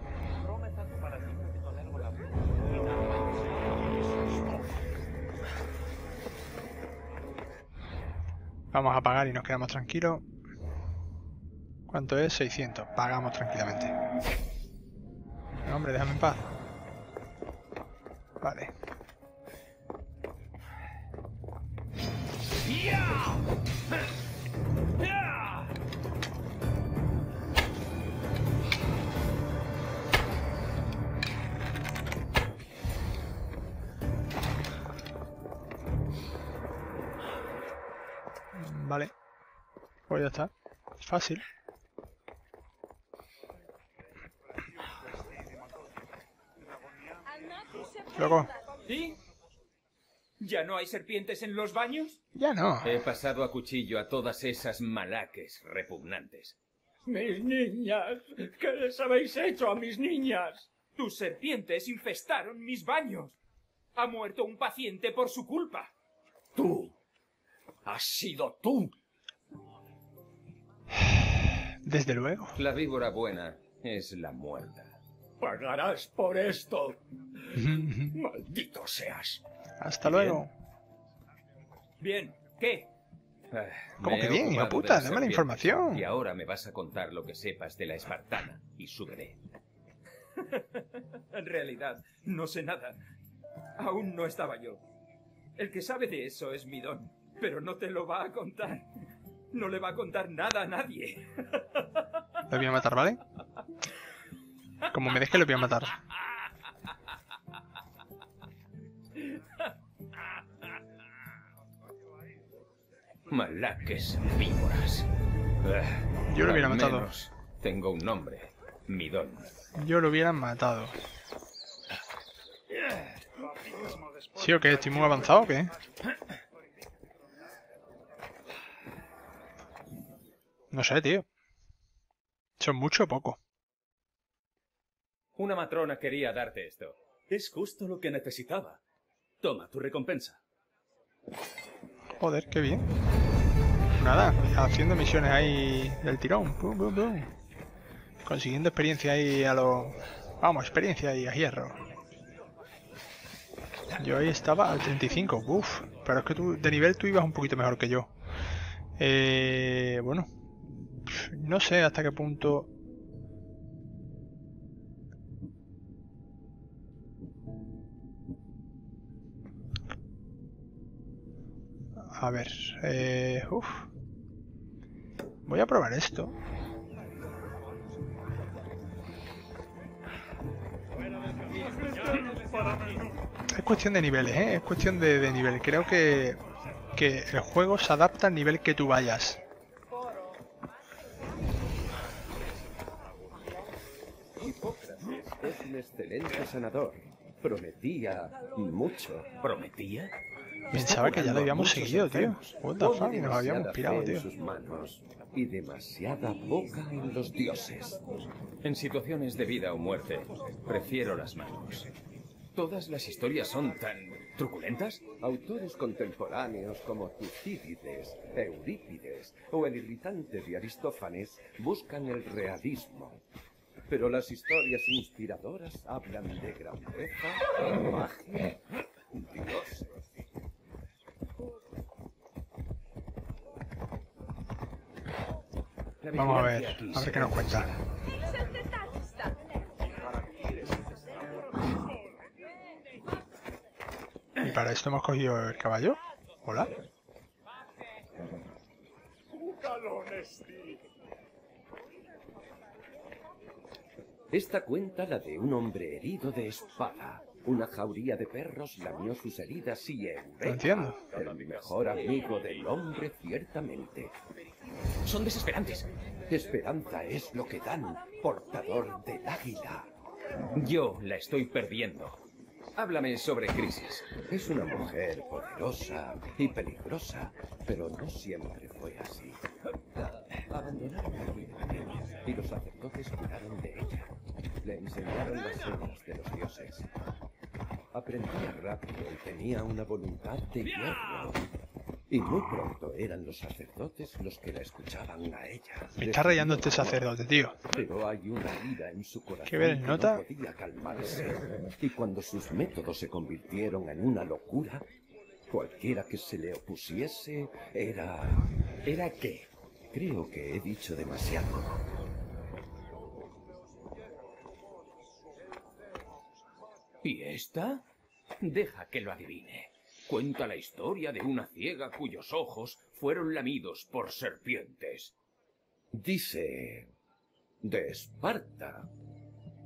Vamos a pagar y nos quedamos tranquilos. ¿Cuánto es? 600. Pagamos tranquilamente. Hombre, déjame en paz. Vale. Pues ya está. Fácil. Luego. ¿Sí? ¿Ya no hay serpientes en los baños? Ya no. He pasado a cuchillo a todas esas malaques repugnantes. Mis niñas. ¿Qué les habéis hecho a mis niñas? Tus serpientes infestaron mis baños. Ha muerto un paciente por su culpa. Tú. Has sido tú. Desde luego. La víbora buena es la muerta. Pagarás por esto. Maldito seas. Hasta luego. Bien, ¿qué? Ah, ¿Cómo me que bien, hijo puta? Dame la información. Y ahora me vas a contar lo que sepas de la espartana y su bebé. En realidad, no sé nada. Aún no estaba yo. El que sabe de eso es mi don, pero no te lo va a contar. No le va a contar nada a nadie. Lo voy a matar, ¿vale? Como me deje, lo voy a matar. Malaques víboras. Yo lo hubiera matado. Tengo un nombre. Midón. Yo lo hubiera matado. ¿Sí o qué? ¿Estoy muy avanzado o qué? No sé, tío. ¿Son mucho o poco? Una matrona quería darte esto. Es justo lo que necesitaba. Toma tu recompensa. Joder, qué bien. Nada, haciendo misiones ahí del tirón. Pum, pum, pum. Consiguiendo experiencia ahí a lo... Vamos, experiencia ahí a hierro. Yo ahí estaba al 35. Uf, pero es que tú, de nivel tú ibas un poquito mejor que yo. Eh, bueno, no sé hasta qué punto... A ver, eh, uf. Voy a probar esto. Es cuestión de niveles, ¿eh? Es cuestión de, de nivel. Creo que, que el juego se adapta al nivel que tú vayas. Hipócrates es un excelente sanador. Prometía mucho. ¿Prometía? Pensaba que ya lo habíamos seguido, tío. What the fuck, nos habíamos pirado, tío. sus manos y demasiada boca en los dioses. En situaciones de vida o muerte, prefiero las manos. Todas las historias son tan ¿Truculentas? Autores contemporáneos como Tucídides, Eurípides o el irritante de Aristófanes buscan el realismo. Pero las historias inspiradoras hablan de grandeza, magia, dioses. Vamos a ver, a ver qué nos cuenta. Y para esto hemos cogido el caballo. Hola. Esta cuenta la de un hombre herido de espada. Una jauría de perros lamió sus heridas y eureka. Entiendo. El mejor amigo del hombre, ciertamente. Son desesperantes. Esperanza es lo que dan, portador del águila. Yo la estoy perdiendo. Háblame sobre Crisis. Es una mujer poderosa y peligrosa, pero no siempre fue así. Abandonaron la vida y los sacerdotes cuidaron de ella. Le enseñaron las señas de los dioses. Aprendía rápido y tenía una voluntad de hierro. Y muy pronto eran los sacerdotes los que la escuchaban a ella. Me está rayando este sacerdote, tío. Pero hay una ira en su corazón ¿Qué ver que nota? no podía calmarse. Y cuando sus métodos se convirtieron en una locura, cualquiera que se le opusiese era... ¿Era qué? Creo que he dicho demasiado. ¿Y esta? Deja que lo adivine. Cuenta la historia de una ciega cuyos ojos fueron lamidos por serpientes. Dice... de Esparta.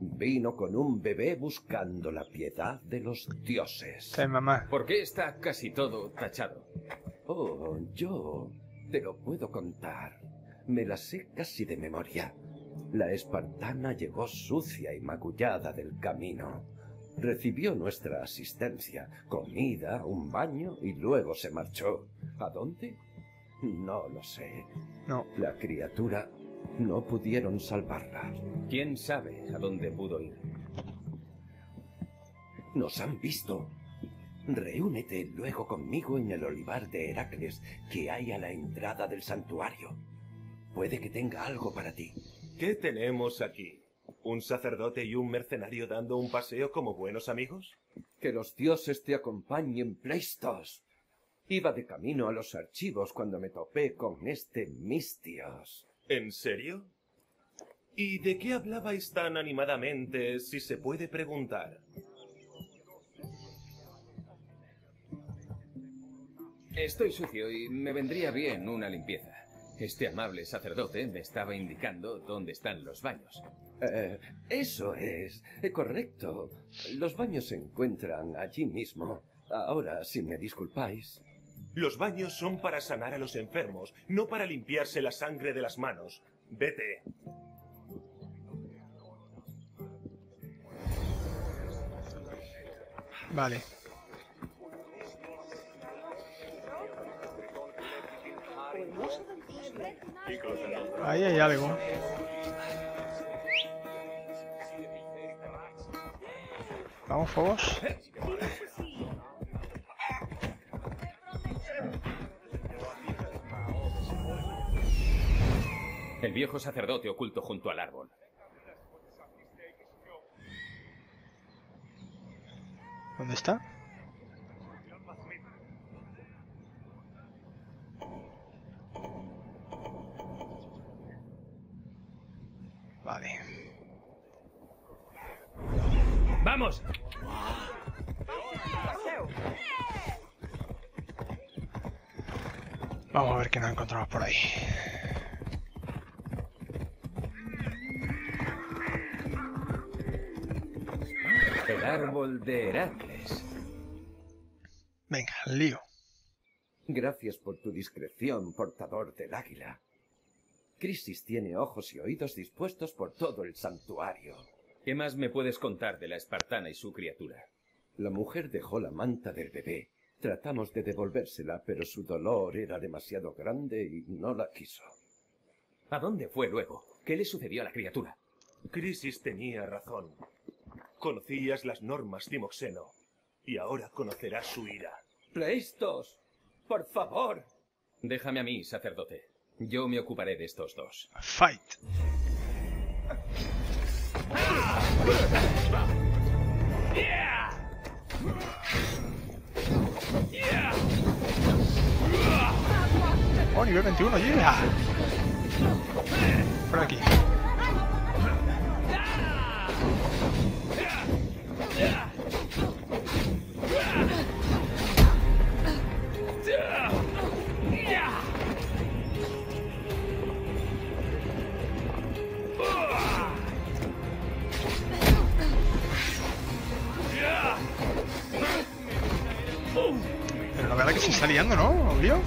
Vino con un bebé buscando la piedad de los dioses. Sí, mamá. ¿Por qué está casi todo tachado? Oh, yo te lo puedo contar. Me la sé casi de memoria. La espartana llegó sucia y magullada del camino. Recibió nuestra asistencia, comida, un baño y luego se marchó. ¿A dónde? No lo sé. No. La criatura no pudieron salvarla. ¿Quién sabe a dónde pudo ir? Nos han visto. Reúnete luego conmigo en el olivar de Heracles que hay a la entrada del santuario. Puede que tenga algo para ti. ¿Qué tenemos aquí? ¿Un sacerdote y un mercenario dando un paseo como buenos amigos? Que los dioses te acompañen, Pleistos. Iba de camino a los archivos cuando me topé con este Mistios. ¿En serio? ¿Y de qué hablabais tan animadamente, si se puede preguntar? Estoy sucio y me vendría bien una limpieza. Este amable sacerdote me estaba indicando dónde están los baños. Eh, eso es, eh, correcto. Los baños se encuentran allí mismo. Ahora, si me disculpáis. Los baños son para sanar a los enfermos, no para limpiarse la sangre de las manos. Vete. Vale. Ahí hay algo. Vamos, Fobos. El viejo sacerdote oculto junto al árbol. ¿Dónde está? Vale. ¡Vamos! Vamos a ver qué nos encontramos por ahí. El árbol de Heracles. Venga, lío. Gracias por tu discreción, portador del águila. Crisis tiene ojos y oídos dispuestos por todo el santuario. ¿Qué más me puedes contar de la espartana y su criatura? La mujer dejó la manta del bebé. Tratamos de devolvérsela, pero su dolor era demasiado grande y no la quiso. ¿A dónde fue luego? ¿Qué le sucedió a la criatura? Crisis tenía razón. Conocías las normas, Timoxeno. y ahora conocerás su ira. Pleistos, por favor. Déjame a mí, sacerdote. Yo me ocuparé de estos dos. Fight. Oh, nivel 21, yeah. Por aquí. Verdad que se está liando, ¿no? Obvio.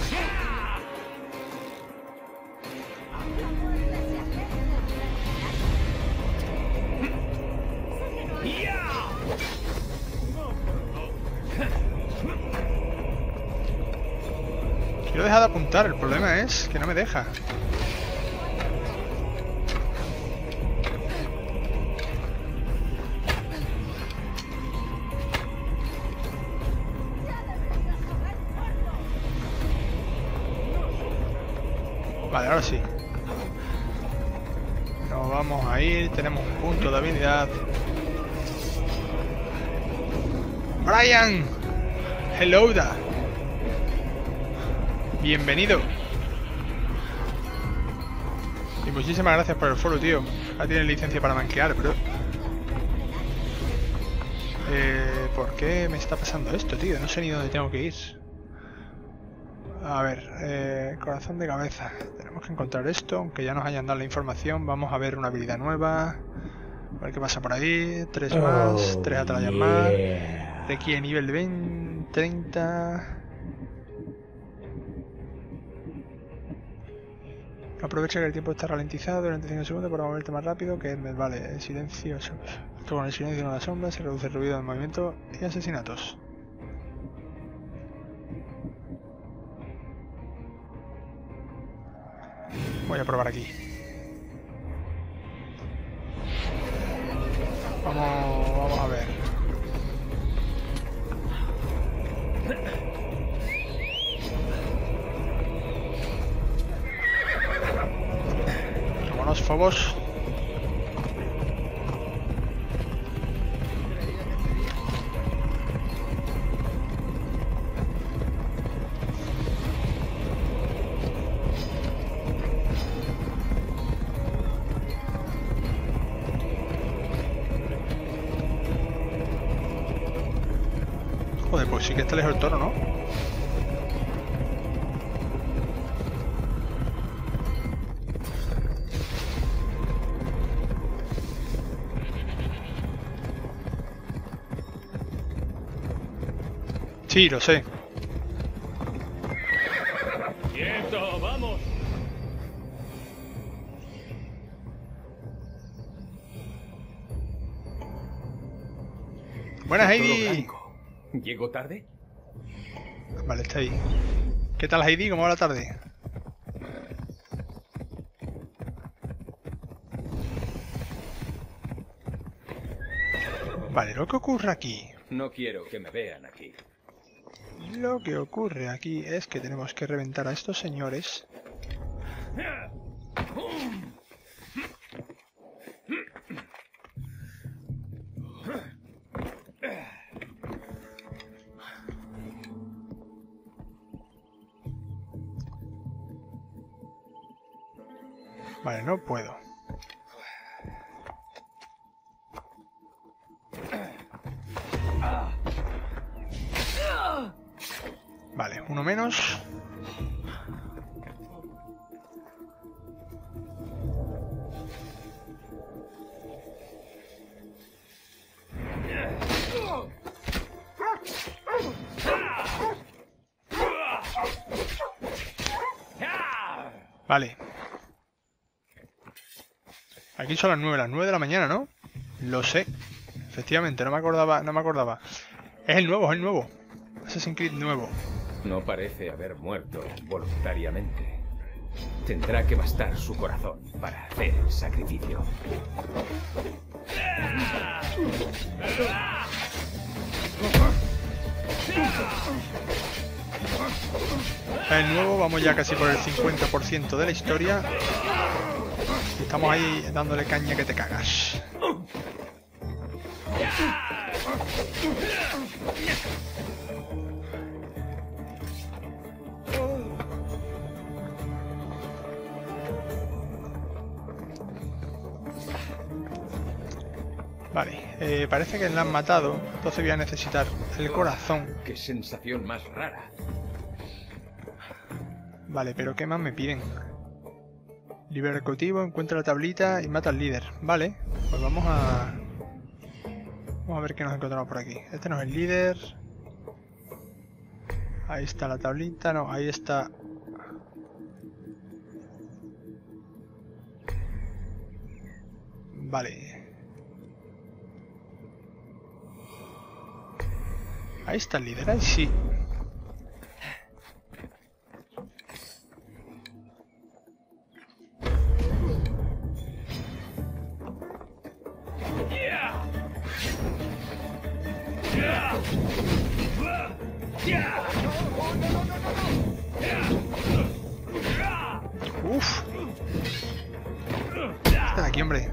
Quiero dejar de apuntar, el problema es que no me deja. Habilidad. Brian, hello da. Bienvenido. Y muchísimas gracias por el foro, tío. Ahora tienes licencia para manquear, pero... Eh, ¿Por qué me está pasando esto, tío? No sé ni dónde tengo que ir. A ver, eh, corazón de cabeza. Tenemos que encontrar esto, aunque ya nos hayan dado la información. Vamos a ver una habilidad nueva. A ver qué pasa por ahí. Tres más, tres atalayas más. Requiere nivel de 20, 30. Aprovecha que el tiempo está ralentizado durante 5 segundos para moverte más rápido. Que es, vale, el silencio. Con el silencio en la sombra se reduce el ruido del movimiento y asesinatos. Voy a probar aquí. Vamos, vamos a ver. Vámonos, Fobos. Está lejos el toro, ¿no? Sí, lo sé. ¡Quieto, vamos! Buenas, Heidi. blanco. ¿Llego tarde? Vale, está ahí. ¿Qué tal, Heidi? ¿Cómo va la tarde? Vale, lo que ocurre aquí... No quiero que me vean aquí. Lo que ocurre aquí es que tenemos que reventar a estos señores. No puedo. Vale, uno menos. Vale. Aquí son las 9, las 9 de la mañana, ¿no? Lo sé. Efectivamente, no me acordaba, no me acordaba. Es el nuevo, es el nuevo. Assassin's Creed nuevo. No parece haber muerto voluntariamente. Tendrá que bastar su corazón para hacer el sacrificio. El nuevo, vamos ya casi por el 50% de la historia. Estamos ahí dándole caña que te cagas. Vale, eh, parece que la han matado, entonces voy a necesitar el corazón. Qué sensación más rara. Vale, pero ¿qué más me piden? Libera el cautivo, encuentra la tablita y mata al líder. Vale, pues vamos a... Vamos a ver qué nos encontramos por aquí. Este no es el líder. Ahí está la tablita, no, ahí está... Vale. Ahí está el líder, ahí sí. Uf. Aquí, hombre.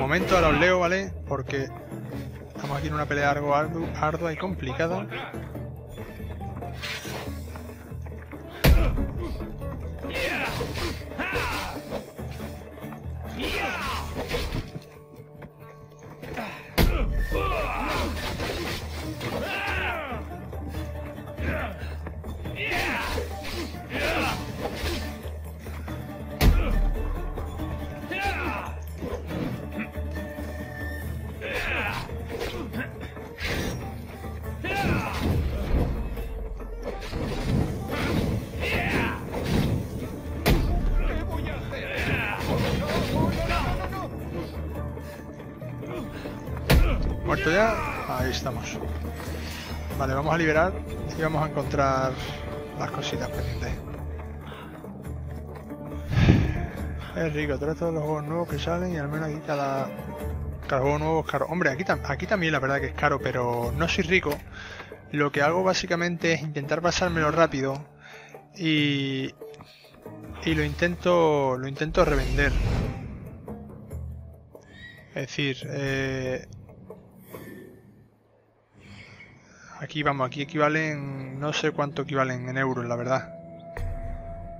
momento, ahora os leo, ¿vale? Porque estamos aquí en una pelea algo ardu- ardua y complicada. Estamos. Vale, vamos a liberar y vamos a encontrar las cositas pendientes. Es rico, trae todos los juegos nuevos que salen y al menos aquí cada, cada juego nuevo es caro. Hombre, aquí, tam- aquí también la verdad que es caro, pero no soy rico. Lo que hago básicamente es intentar pasármelo rápido y, y lo intento lo intento revender. Es decir, eh, aquí vamos, aquí equivalen, no sé cuánto equivalen en euros, la verdad.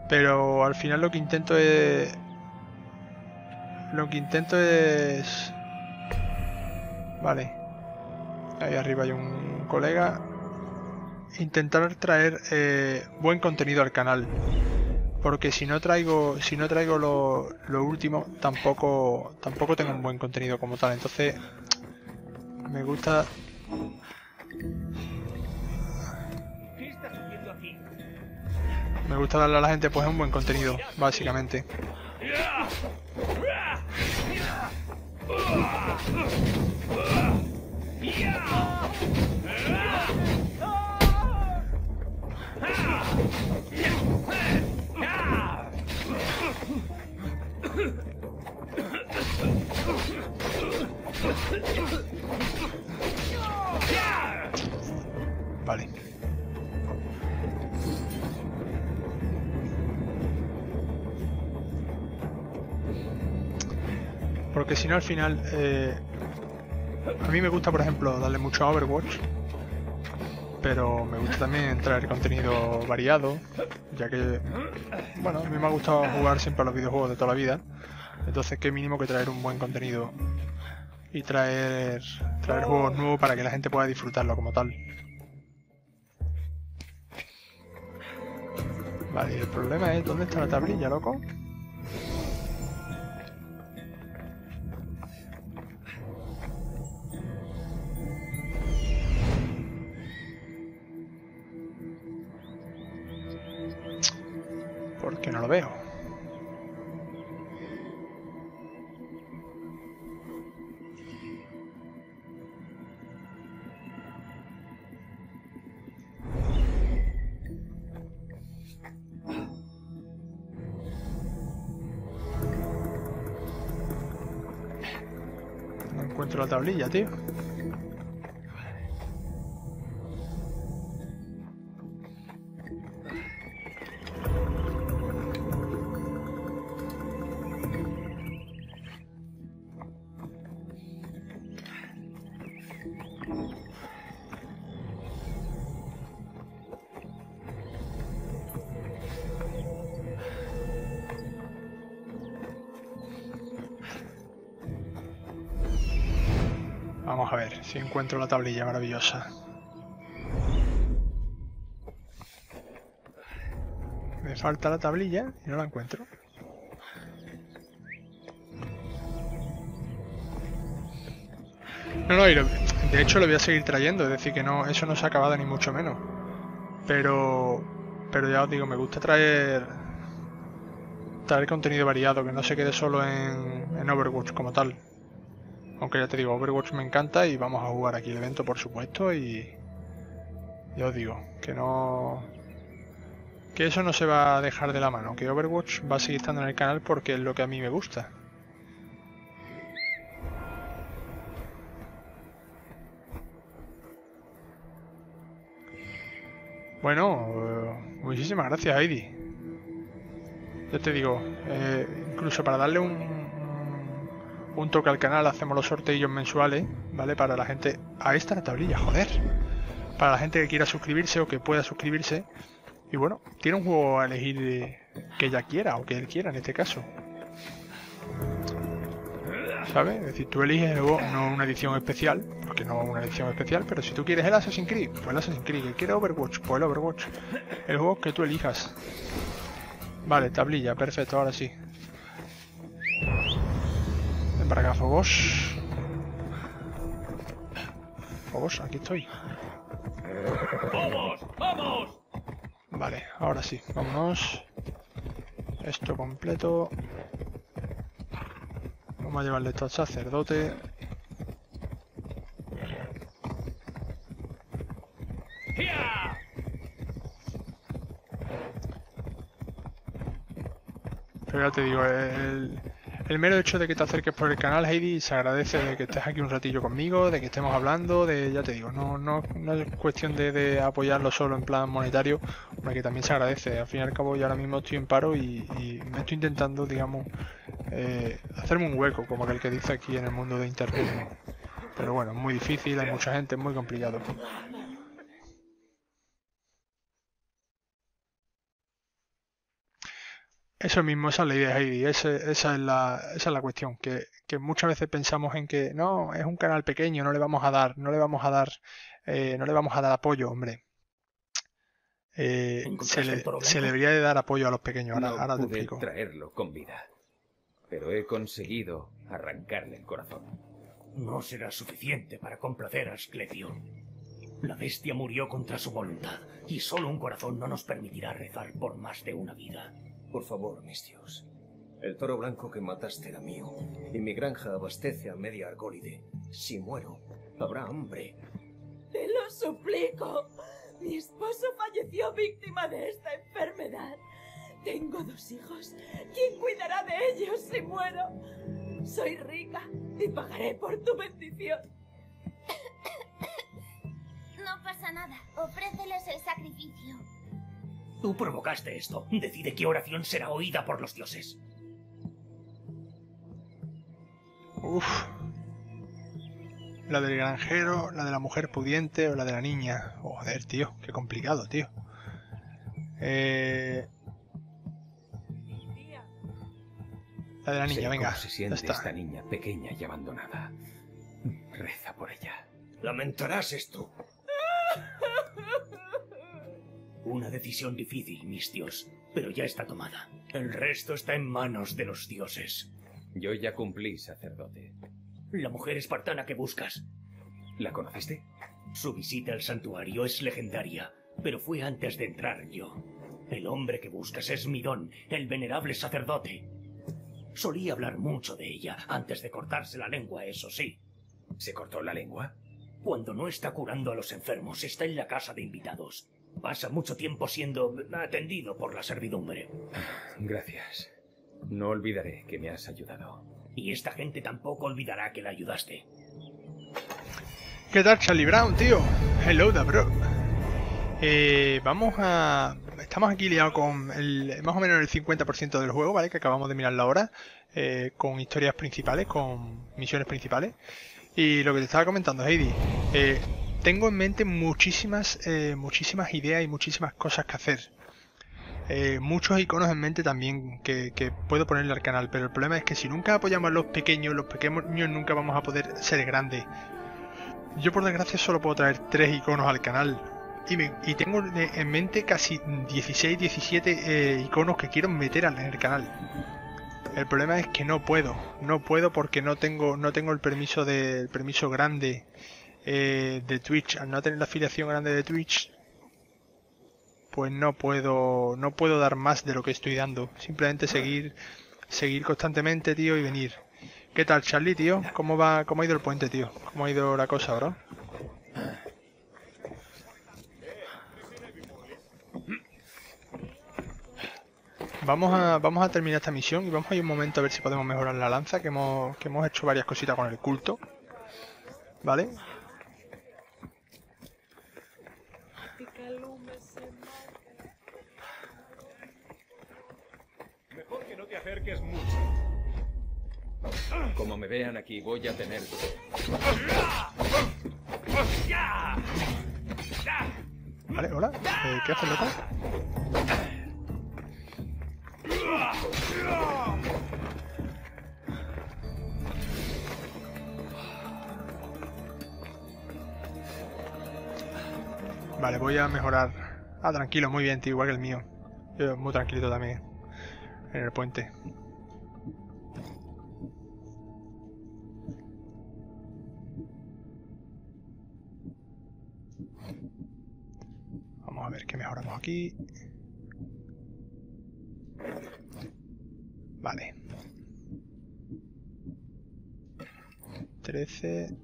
Pero al final lo que intento es, lo que intento es, vale, ahí arriba hay un colega, intentar traer eh, buen contenido al canal. Porque si no traigo, si no traigo lo, lo último, tampoco, tampoco tengo un buen contenido como tal. Entonces, me gusta, Me gusta darle a la gente pues un buen contenido, básicamente. Porque si no al final... eh, a mí me gusta, por ejemplo, darle mucho a Overwatch. Pero me gusta también traer contenido variado. Ya que... Bueno, a mí me ha gustado jugar siempre a los videojuegos de toda la vida. Entonces, qué mínimo que traer un buen contenido y traer, traer juegos nuevos para que la gente pueda disfrutarlo como tal. Vale, el problema es, ¿dónde está la tablilla, loco? Porque no lo veo. La tablilla, tío. La tablilla maravillosa. Me falta la tablilla y no la encuentro. No, no, y de hecho lo voy a seguir trayendo, es decir, que no, eso no se ha acabado ni mucho menos. Pero, pero ya os digo, me gusta traer, traer contenido variado, que no se quede solo en Overwatch como tal. Aunque ya te digo, Overwatch me encanta y vamos a jugar aquí el evento, por supuesto, y ya os digo, que no... Que eso no se va a dejar de la mano, que Overwatch va a seguir estando en el canal porque es lo que a mí me gusta. Bueno, eh, muchísimas gracias, Heidi. Ya te digo, eh, incluso para darle un, un toque al canal hacemos los sorteos mensuales, ¿vale? Para la gente... Ahí está la tablilla, joder. Para la gente que quiera suscribirse o que pueda suscribirse. Y bueno, tiene un juego a elegir eh, que ella quiera o que él quiera en este caso. ¿Sabes? Es decir, tú eliges el juego, no una edición especial, porque no una edición especial, pero si tú quieres el Assassin's Creed, pues el Assassin's Creed. Que quiere Overwatch, pues el Overwatch. El juego que tú elijas. Vale, tablilla, perfecto, ahora sí. Para acá, Fogos. Fogos, aquí estoy. ¡Vamos! ¡Vamos! Vale, ahora sí, vámonos. Esto completo. Vamos a llevarle esto al sacerdote. Pero ya te digo, el, el mero hecho de que te acerques por el canal, Heidi, se agradece de que estés aquí un ratillo conmigo, de que estemos hablando, de, ya te digo, no, no, no es cuestión de, de apoyarlo solo en plan monetario, hombre, que también se agradece. Al fin y al cabo, yo ahora mismo estoy en paro y, y me estoy intentando, digamos, eh, hacerme un hueco, como aquel que dice aquí en el mundo de internet. Pero bueno, es muy difícil, hay mucha gente, es muy complicado. Eso mismo, esa es la idea, Heidi. Ese- esa, es la, esa es la cuestión. Que, que muchas veces pensamos en que no, es un canal pequeño, no le vamos a dar, no le vamos a dar, eh, no le vamos a dar apoyo, hombre. Eh, se, ¿Encontraste le, se le debería de dar apoyo a los pequeños. Ahora, no ahora te pude traerlo con vida. Pero he conseguido arrancarle el corazón. No será suficiente para complacer a Asclepión. La bestia murió contra su voluntad, y solo un corazón no nos permitirá rezar por más de una vida. Por favor, mis dios. El toro blanco que mataste era mío, y mi granja abastece a media argólide. Si muero, habrá hambre. Te lo suplico. Mi esposo falleció víctima de esta enfermedad. Tengo dos hijos. ¿Quién cuidará de ellos si muero? Soy rica y pagaré por tu bendición. No pasa nada. Ofréceles el sacrificio. Tú provocaste esto. Decide qué oración será oída por los dioses. Uf. La del granjero, la de la mujer pudiente o la de la niña. Joder, tío, qué complicado, tío. Eh... La de la niña, Sé venga. cómo se siente está. esta niña pequeña y abandonada. Reza por ella. Lamentarás esto. Una decisión difícil, mis dios, pero ya está tomada. El resto está en manos de los dioses. Yo ya cumplí, sacerdote. La mujer espartana que buscas. ¿La conociste? Su visita al santuario es legendaria, pero fue antes de entrar yo. El hombre que buscas es Midón, el venerable sacerdote. Solía hablar mucho de ella antes de cortarse la lengua, eso sí. ¿Se cortó la lengua? Cuando no está curando a los enfermos, está en la casa de invitados. Pasa mucho tiempo siendo atendido por la servidumbre. Gracias. No olvidaré que me has ayudado. Y esta gente tampoco olvidará que la ayudaste. ¿Qué tal, Charlie Brown, tío? Hello, da bro. Eh, vamos a... Estamos aquí liados con el, más o menos el 50% del juego, ¿vale? Que acabamos de mirar la hora. Eh, con historias principales, con misiones principales. Y lo que te estaba comentando, Heidi. Eh, tengo en mente muchísimas, eh, muchísimas ideas y muchísimas cosas que hacer. Eh, muchos iconos en mente también que, que, puedo ponerle al canal, pero el problema es que si nunca apoyamos a los pequeños, los pequeños nunca vamos a poder ser grandes. Yo por desgracia solo puedo traer tres iconos al canal y, tengo en mente casi 16, 17 eh, iconos que quiero meter en el canal. El problema es que no puedo, no puedo porque no tengo, no tengo el permiso de, el permiso grande eh, de Twitch. Al no tener la afiliación grande de Twitch, pues no puedo, no puedo dar más de lo que estoy dando. Simplemente seguir, seguir constantemente, tío, y venir. ¿Qué tal, Charlie, tío? ¿Cómo va, cómo ha ido el puente, tío? ¿Cómo ha ido la cosa, bro? Vamos a, vamos a terminar esta misión y vamos a ir un momento a ver si podemos mejorar la lanza, que hemos, que hemos hecho varias cositas con el culto. ¿Vale? Como me vean aquí, voy a tener... Vale, hola. Eh, ¿Qué haces, loco? Vale, voy a mejorar. Ah, tranquilo, muy bien, tío, igual que el mío. Yo muy tranquilito también. En el puente. A ver qué mejoramos aquí. Vale. 13.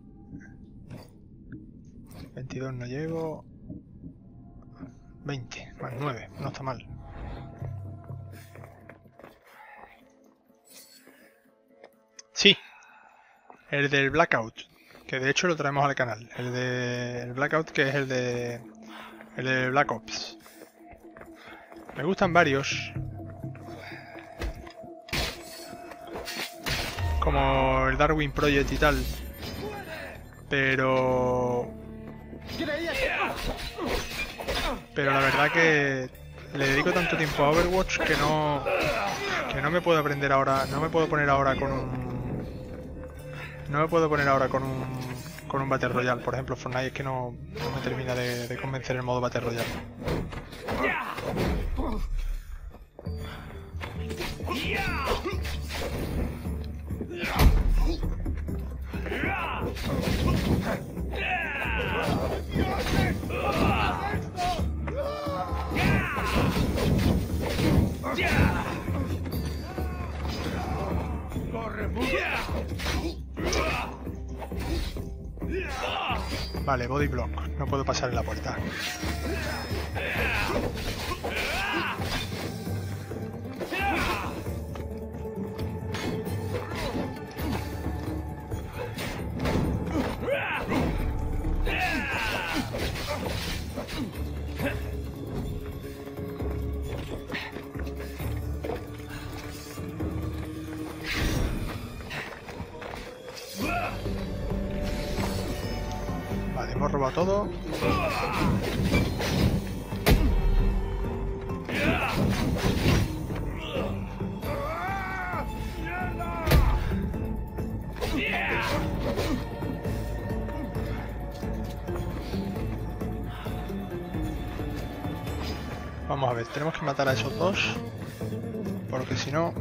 22 no llego. 20, más 9, no está mal. Sí, el del Blackout, que de hecho lo traemos al canal. El de el Blackout, que es el de el de Black Ops. Me gustan varios. Como el Darwin Project y tal. Pero pero la verdad que le dedico tanto tiempo a Overwatch que no que no me puedo aprender ahora, no me puedo poner ahora con un no me puedo poner ahora con un con un Battle Royale, por ejemplo, Fortnite es que no, me termina de, de convencer el modo Battle Royale. Vale, body block. No puedo pasar en la puerta. todo. Vamos a ver, tenemos que matar a esos dos. Porque si no...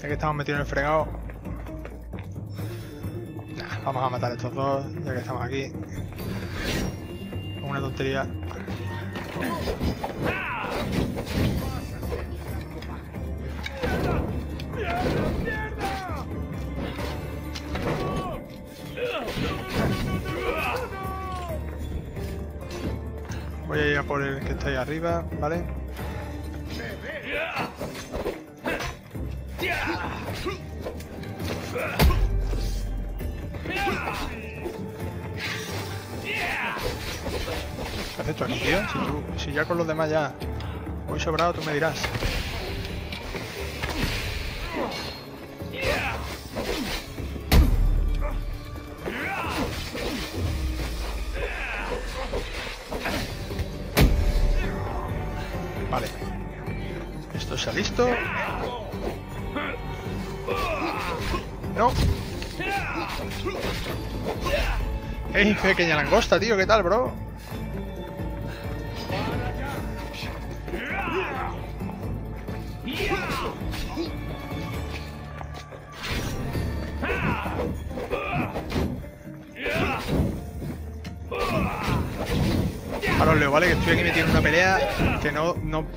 Ya que estamos metidos en el fregado, Vamos a matar a estos dos, ya que estamos aquí. Una tontería. Voy a ir a por el que está ahí arriba, ¿vale? Los demás ya voy sobrado, tú me dirás. Vale. Esto está listo. No. ¡Ey, pequeña langosta, tío! ¿Qué tal, bro?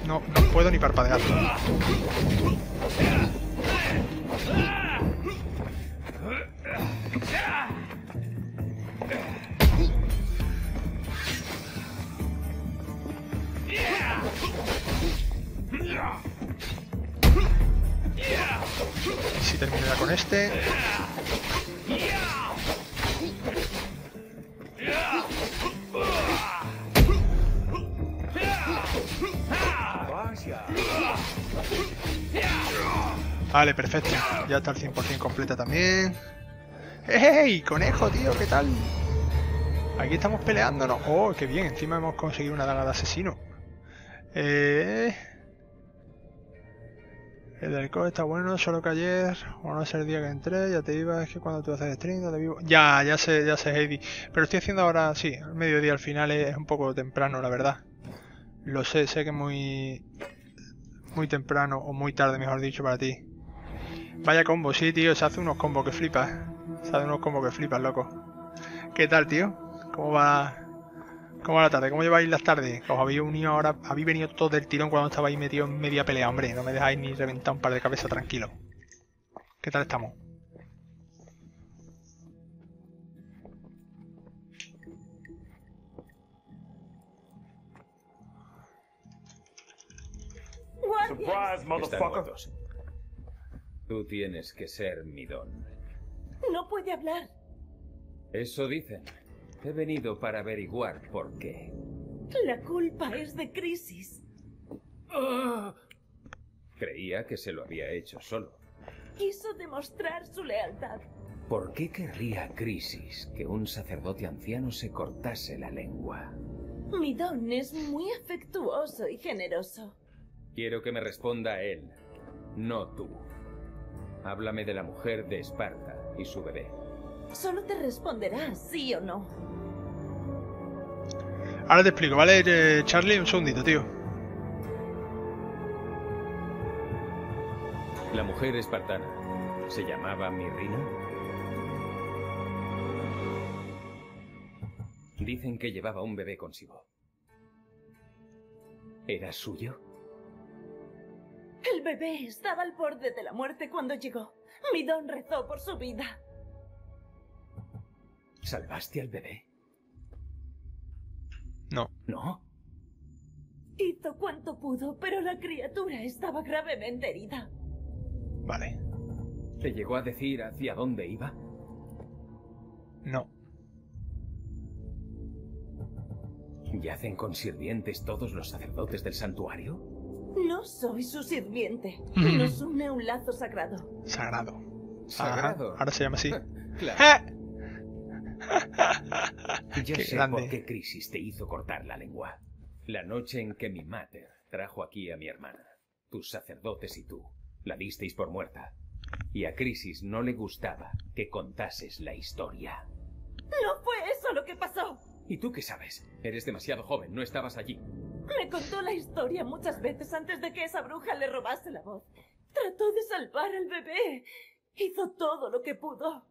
No, no, puedo ni parpadear. Vale, perfecto. Ya está al 100% completa también. ¡Ey! Conejo, tío, ¿qué tal? Aquí estamos peleándonos. ¡Oh, qué bien! Encima hemos conseguido una daga de asesino. Eh... El del code está bueno, solo que ayer, o no es el día que entré, ya te iba, es que cuando tú haces stream, no te vivo. Ya, ya sé, ya sé, Heidi. Pero estoy haciendo ahora, sí, al mediodía al final es un poco temprano, la verdad. Lo sé, sé que es muy... Muy temprano, o muy tarde, mejor dicho, para ti. Vaya combo, sí, tío, se hace unos combos que flipas. Se hace unos combos que flipas, loco. ¿Qué tal, tío? ¿Cómo va, cómo va la tarde? ¿Cómo lleváis las tardes? ¿Os habéis unido ahora? ¿Habéis venido todo del tirón cuando estabais metido en media pelea? Hombre, no me dejáis ni reventar un par de cabezas tranquilo. ¿Qué tal estamos? Están muertos. Tú tienes que ser mi don. No puede hablar. Eso dicen. He venido para averiguar por qué. La culpa es de Crisis. Creía que se lo había hecho solo. Quiso demostrar su lealtad. ¿Por qué querría Crisis que un sacerdote anciano se cortase la lengua? Mi don es muy afectuoso y generoso. Quiero que me responda él, no tú. Háblame de la mujer de Esparta y su bebé. Solo te responderá sí o no. Ahora te explico, ¿vale, eh, Charlie? Un segundito, tío. La mujer espartana se llamaba Mirrina. Dicen que llevaba un bebé consigo. ¿Era suyo? El bebé estaba al borde de la muerte cuando llegó. Mi don rezó por su vida. ¿Salvaste al bebé? No. ¿No? Hizo cuanto pudo, pero la criatura estaba gravemente herida. Vale. ¿Te llegó a decir hacia dónde iba? No. ¿Yacen con sirvientes todos los sacerdotes del santuario? No soy su sirviente. Mm. Nos une un lazo sagrado. Sagrado. Sagrado. Ajá, ahora se llama así. Claro. Yo Qué sé grande. por qué Crisis te hizo cortar la lengua. La noche en que mi mater trajo aquí a mi hermana, tus sacerdotes y tú, la disteis por muerta. Y a Crisis no le gustaba que contases la historia. No fue eso lo que pasó. ¿Y tú qué sabes? Eres demasiado joven, no estabas allí. Me contó la historia muchas veces antes de que esa bruja le robase la voz. Trató de salvar al bebé. Hizo todo lo que pudo.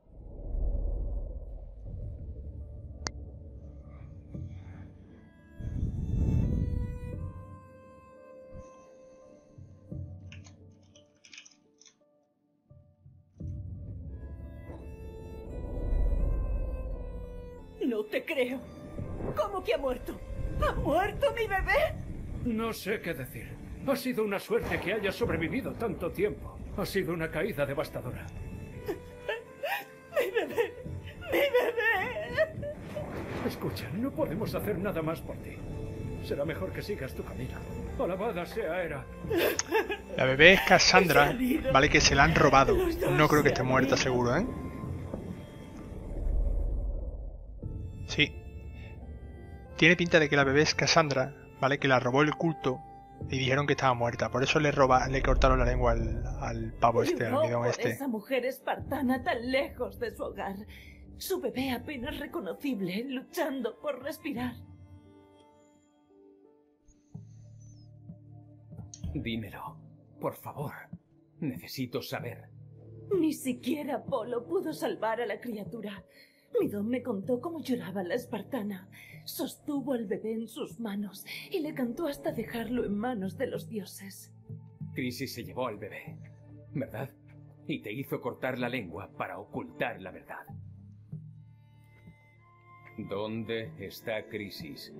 No te creo. ¿Cómo que ha muerto? ¿Ha muerto mi bebé? No sé qué decir. Ha sido una suerte que haya sobrevivido tanto tiempo. Ha sido una caída devastadora. Mi bebé. Mi bebé. Escucha, no podemos hacer nada más por ti. Será mejor que sigas tu camino. Alabada sea Era. La bebé es Cassandra, vale que se la han robado. No creo que esté muerta seguro, ¿eh? Tiene pinta de que la bebé es Cassandra, ¿vale? Que la robó el culto y dijeron que estaba muerta. Por eso le roba, le cortaron la lengua al, al pavo este, al por este. esa mujer espartana tan lejos de su hogar. Su bebé apenas reconocible, luchando por respirar. Dímelo, por favor. Necesito saber. Ni siquiera Apolo pudo salvar a la criatura. Mi don me contó cómo lloraba la espartana. Sostuvo al bebé en sus manos y le cantó hasta dejarlo en manos de los dioses. Crisis se llevó al bebé, ¿verdad? Y te hizo cortar la lengua para ocultar la verdad. ¿Dónde está Crisis?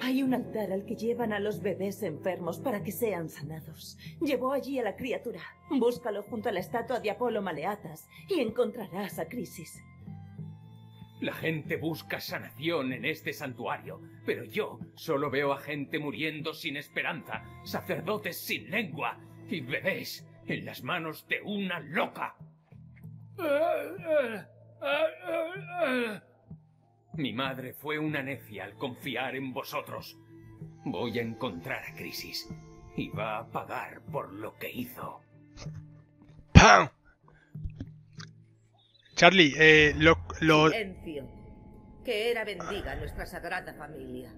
Hay un altar al que llevan a los bebés enfermos para que sean sanados. Llevó allí a la criatura. Búscalo junto a la estatua de Apolo Maleatas y encontrarás a Crisis. La gente busca sanación en este santuario, pero yo solo veo a gente muriendo sin esperanza, sacerdotes sin lengua y bebés en las manos de una loca. Mi madre fue una necia al confiar en vosotros. Voy a encontrar a Crisis y va a pagar por lo que hizo. ¡Pam! Charlie, eh, lo, lo- Silencio. Que era bendiga nuestra sagrada familia.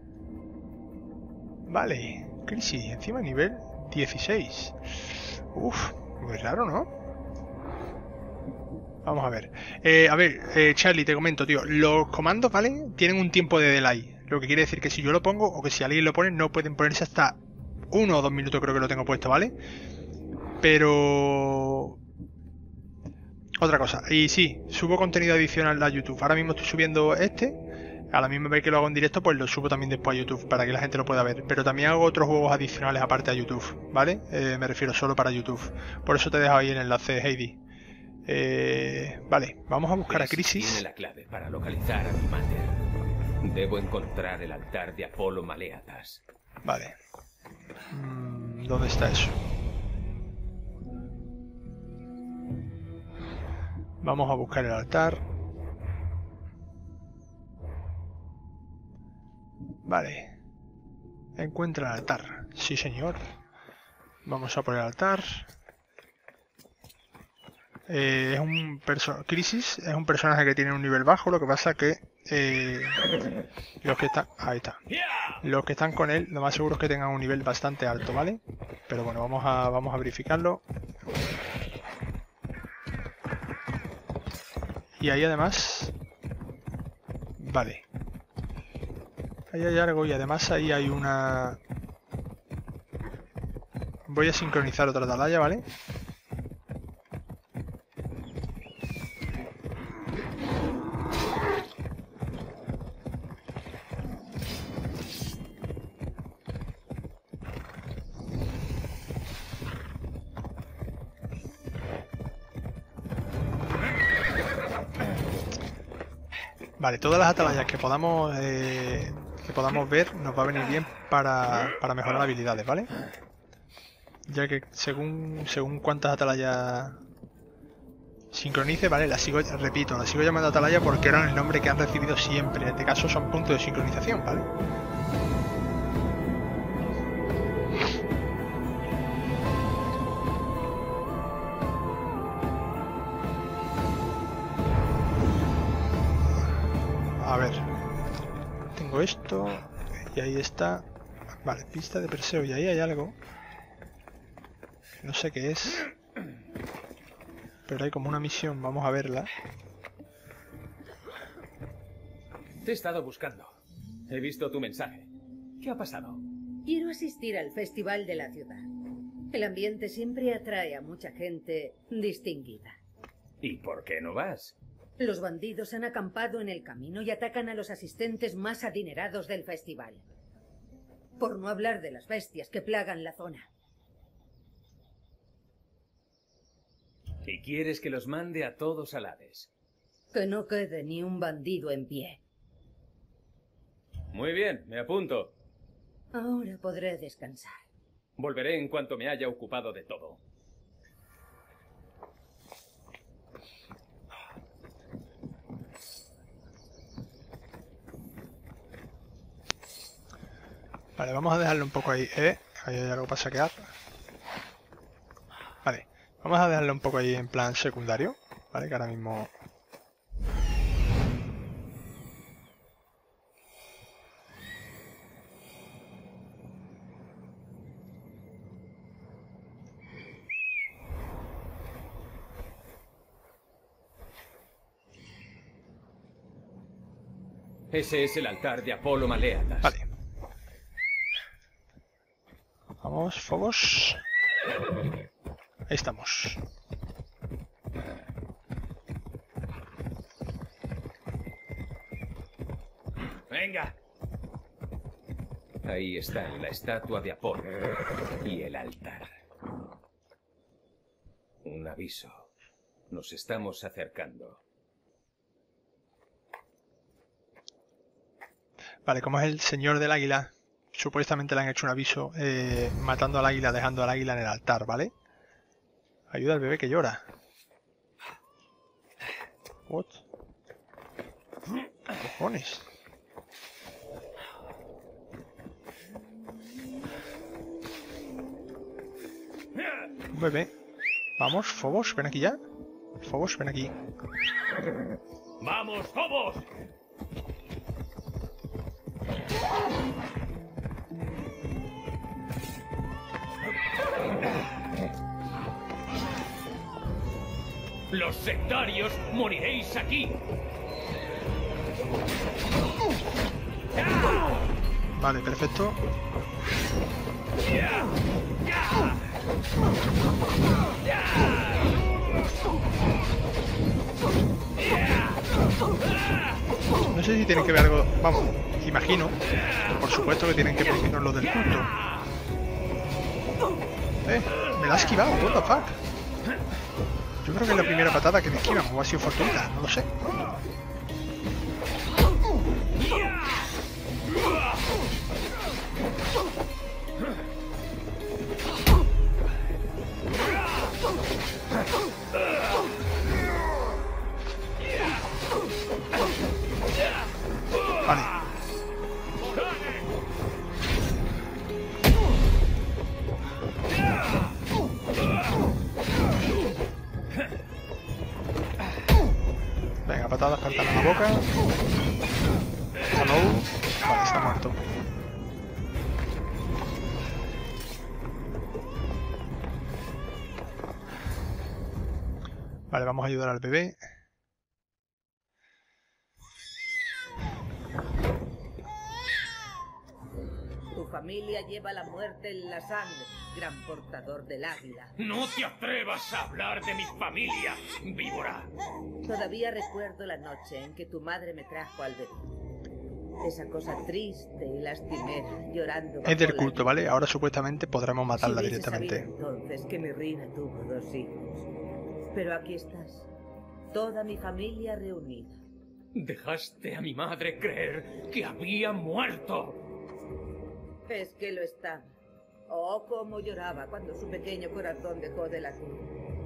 Vale, crisis, encima nivel 16. Uf, muy raro, ¿no? Vamos a ver. Eh, a ver, eh, Charlie, te comento, tío. Los comandos, ¿vale? Tienen un tiempo de delay. Lo que quiere decir que si yo lo pongo o que si alguien lo pone, no pueden ponerse hasta uno o dos minutos, creo que lo tengo puesto, ¿vale? Pero... Otra cosa. Y sí, subo contenido adicional a YouTube. Ahora mismo estoy subiendo este. A la misma vez que lo hago en directo, pues lo subo también después a YouTube para que la gente lo pueda ver. Pero también hago otros juegos adicionales aparte a YouTube, ¿vale? Eh, me refiero solo para YouTube. Por eso te dejo ahí el enlace, Heidi. Eh, vale, vamos a buscar a Crisis. Tiene la clave para localizar a mi. Debo encontrar el altar de Apolo Maleatas. Vale. Mm, ¿Dónde está eso? Vamos a buscar el altar. Vale. Encuentra el altar. Sí, señor. Vamos a por el altar. Eh, es un Crisis es un personaje que tiene un nivel bajo, lo que pasa que eh, los que están ahí está. Los que están con él, lo más seguro es que tengan un nivel bastante alto, ¿vale? Pero bueno, vamos a vamos a verificarlo. Y ahí además Vale. Ahí hay algo y además ahí hay una Voy a sincronizar otra atalaya, ¿vale? Vale, todas las atalayas que podamos eh, que podamos ver nos va a venir bien para, para mejorar habilidades, ¿vale? Ya que según según cuántas atalayas sincronice, ¿vale? La sigo, repito, la sigo llamando atalaya porque eran el nombre que han recibido siempre. En este caso son puntos de sincronización, ¿vale? Y ahí está. Vale, pista de Perseo. Y ahí hay algo. No sé qué es. Pero hay como una misión. Vamos a verla. Te he estado buscando. He visto tu mensaje. ¿Qué ha pasado? Quiero asistir al festival de la ciudad. El ambiente siempre atrae a mucha gente distinguida. ¿Y por qué no vas? Los bandidos han acampado en el camino y atacan a los asistentes más adinerados del festival. Por no hablar de las bestias que plagan la zona. Y quieres que los mande a todos al Hades. Que no quede ni un bandido en pie. Muy bien, me apunto. Ahora podré descansar. Volveré en cuanto me haya ocupado de todo. Vale, vamos a dejarlo un poco ahí, ¿eh? Ahí hay algo para saquear. Vale, vamos a dejarlo un poco ahí en plan secundario, ¿vale? Que ahora mismo... Ese es el altar de Apolo Maleatas. Vale. Vamos, Fobos. Ahí estamos. Venga. Ahí están la estatua de Apolo y el altar. Un aviso. Nos estamos acercando. Vale, como es el señor del águila, supuestamente le han hecho un aviso eh, matando al águila, dejando al águila en el altar, ¿vale? Ayuda al bebé que llora. What? ¿Qué cojones? Un bebé. Vamos, Fobos, ven aquí ya. Fobos, ven aquí. ¡Vamos, Fobos! Los sectarios moriréis aquí. Vale, perfecto. No sé si tienen que ver algo... Vamos, imagino. Por supuesto que tienen que ver con lo del culto. Eh, me la ha esquivado, what the fuck. Creo que es la primera patada que me esquivan, o ha sido fortuita, no lo sé. Vamos a ayudar al bebé. Tu familia lleva la muerte en la sangre, gran portador del águila. No te atrevas a hablar de mi familia, víbora. Todavía recuerdo la noche en que tu madre me trajo al bebé. Esa cosa triste y lastimera, llorando. Es del culto, ¿vale? Ahora supuestamente podremos matarla Si directamente. entonces que mi Rina tuvo dos hijos. Pero aquí estás, toda mi familia reunida. Dejaste a mi madre creer que había muerto. Es que lo estaba. Oh, cómo lloraba cuando su pequeño corazón dejó de latir.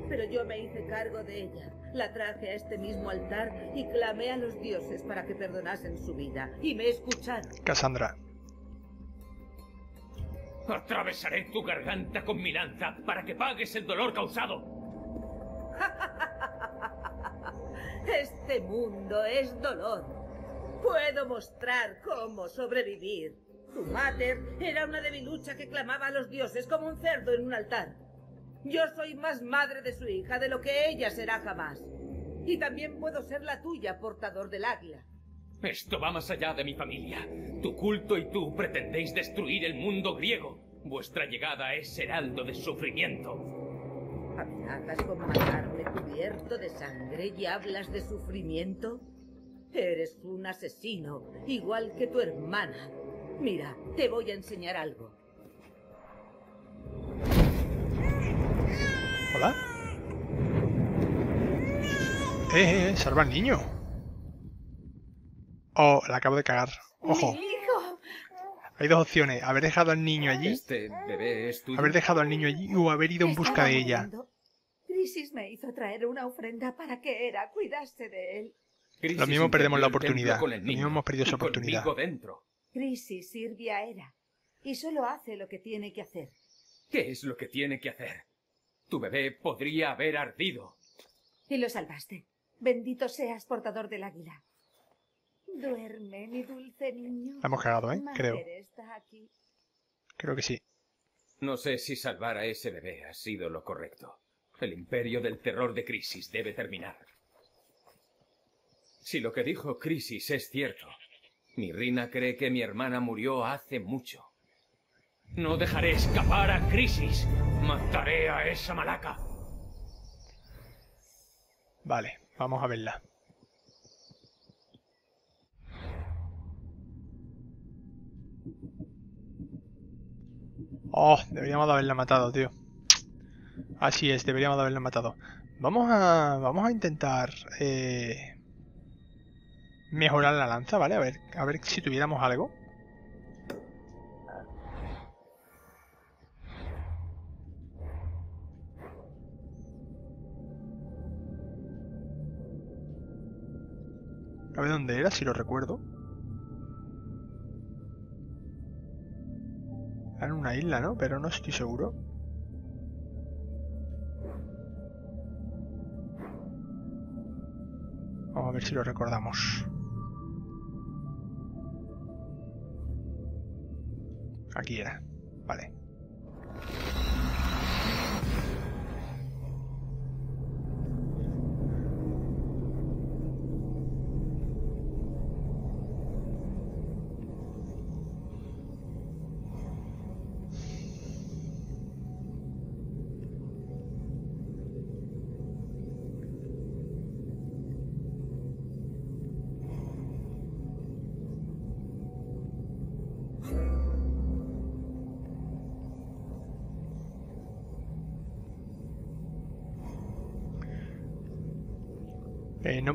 Pero yo me hice cargo de ella. La traje a este mismo altar y clamé a los dioses para que perdonasen su vida. Y me escucharon. Cassandra. Atravesaré tu garganta con mi lanza para que pagues el dolor causado. Este mundo es dolor. Puedo mostrar cómo sobrevivir. Tu mater era una debilucha que clamaba a los dioses como un cerdo en un altar. Yo soy más madre de su hija de lo que ella será jamás. Y también puedo ser la tuya, portador del águila. Esto va más allá de mi familia. Tu culto y tú pretendéis destruir el mundo griego. Vuestra llegada es heraldo de sufrimiento. ¿Amenazas con matarme cubierto de sangre y hablas de sufrimiento? Eres un asesino, igual que tu hermana. Mira, te voy a enseñar algo. ¿Hola? Eh, eh, salva al niño. Oh, la acabo de cagar. Ojo. Hay dos opciones. Haber dejado al niño allí. Este bebé es tuyo. Haber dejado al niño allí o haber ido en busca de ella. muriendo. Crisis me hizo traer una ofrenda para que Era cuidase de él. Crisis Lo mismo perdemos la oportunidad. con el Lo niño. mismo hemos perdido esa oportunidad. dentro. Crisis sirve a Era. Y solo hace lo que tiene que hacer. ¿Qué es lo que tiene que hacer? Tu bebé podría haber ardido. Y lo salvaste. Bendito seas, portador del águila. Duerme, mi dulce niño. La hemos cagado, ¿eh? Creo. Aquí. Creo que sí. No sé si salvar a ese bebé ha sido lo correcto. El imperio del terror de Crisis debe terminar. Si lo que dijo Crisis es cierto, mi Rina cree que mi hermana murió hace mucho. No dejaré escapar a Crisis. Mataré a esa malaca. Vale, vamos a verla. Oh, deberíamos de haberla matado, tío. Así es, deberíamos de haberla matado. Vamos a, vamos a intentar eh, mejorar la lanza, ¿vale? A ver, a ver si tuviéramos algo. A ver dónde era, si lo recuerdo. Era en una isla, ¿no? Pero no estoy seguro. A ver si lo recordamos. Aquí era. Vale.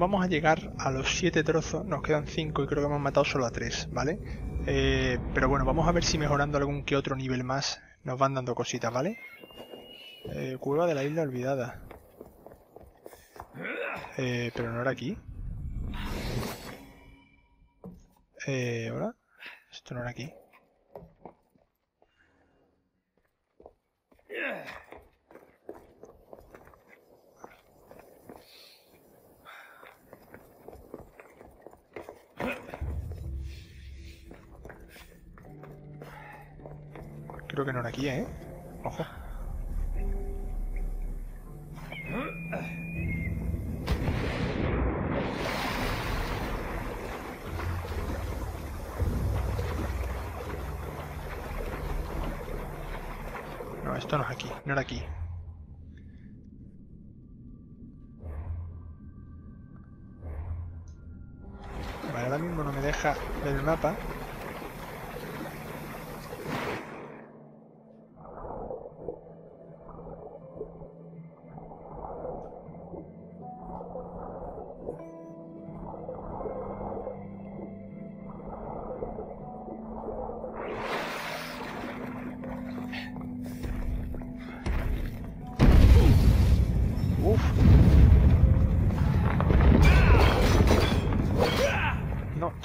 Vamos a llegar a los 7 trozos, nos quedan 5 y creo que hemos matado solo a 3, ¿vale? Eh, pero bueno, vamos a ver si mejorando algún que otro nivel más nos van dando cositas, ¿vale? Eh, cueva de la isla olvidada. Eh, pero no era aquí. Eh, ¿Ahora? Esto no era aquí. Creo que no era aquí, ¿eh? Ojo. No, esto no es aquí, no era aquí. Vale, ahora mismo no me deja ver el mapa.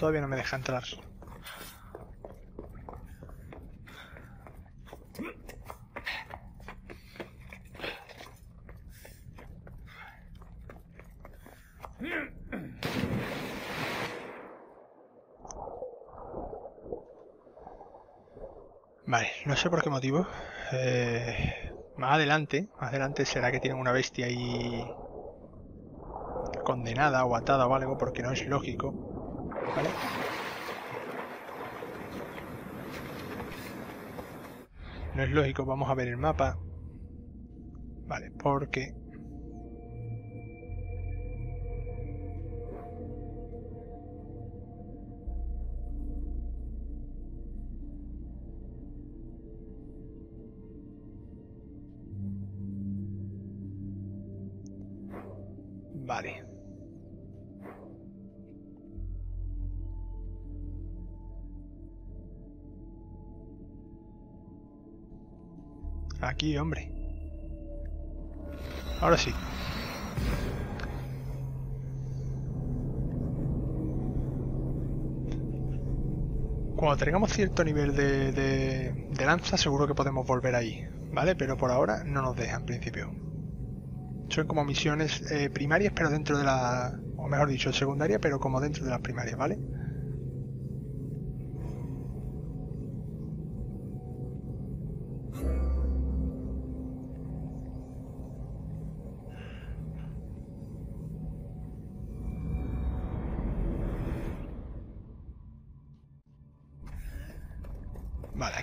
todavía no me deja entrar. Vale, no sé por qué motivo. Eh, más adelante, más adelante será que tienen una bestia ahí condenada o atada o algo, porque no es lógico no es lógico, vamos a ver el mapa. Vale, porque... Hombre. Ahora sí. Cuando tengamos cierto nivel de, de, lanza, seguro que podemos volver ahí, ¿vale? Pero por ahora no nos deja en principio. Son como misiones eh, primarias, pero dentro de la... O mejor dicho, secundaria, pero como dentro de las primarias. Vale,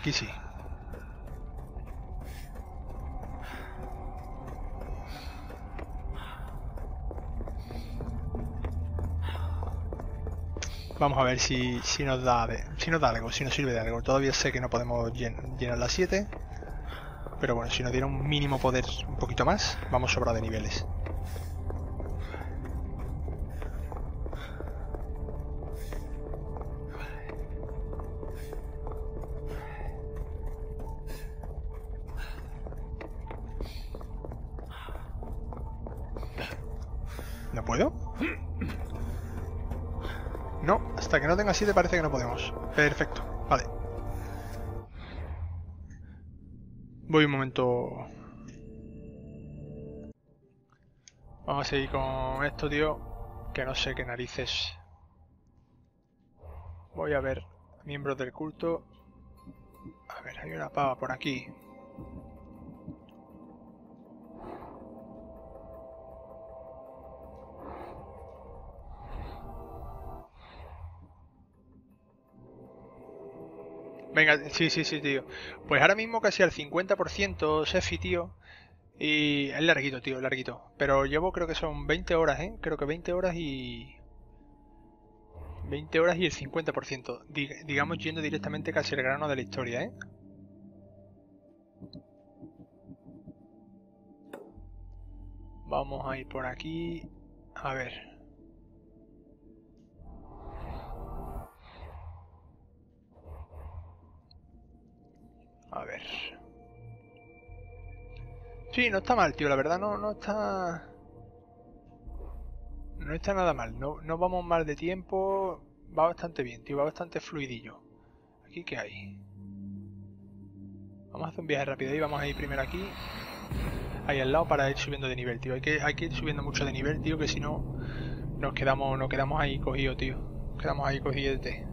aquí sí. Vamos a ver si, si, nos da si nos da algo, si nos sirve de algo. Todavía sé que no podemos llen, llenar las 7. Pero bueno, si nos diera un mínimo poder un poquito más, vamos sobra de niveles. Tenga 7 parece que no podemos. Perfecto, vale. Voy un momento... Vamos a seguir con esto, tío. Que no sé qué narices. Voy a ver miembros del culto. A ver, hay una pava por aquí. Venga, sí, sí, sí, tío. Pues ahora mismo casi al 50% Sefi, tío. Y es larguito, tío, larguito. Pero llevo creo que son 20 horas, ¿eh? Creo que 20 horas y... 20 horas y el 50%. Dig digamos yendo directamente casi el grano de la historia, ¿eh? Vamos a ir por aquí. A ver. A ver. Sí, no está mal, tío. La verdad no, no está... No está nada mal. No, no vamos mal de tiempo. Va bastante bien, tío. Va bastante fluidillo. ¿Aquí qué hay? Vamos a hacer un viaje rápido y vamos a ir primero aquí. Ahí al lado para ir subiendo de nivel, tío. Hay que, hay que ir subiendo mucho de nivel, tío, que si no nos quedamos, nos quedamos ahí cogidos, tío. Nos quedamos ahí cogidos de...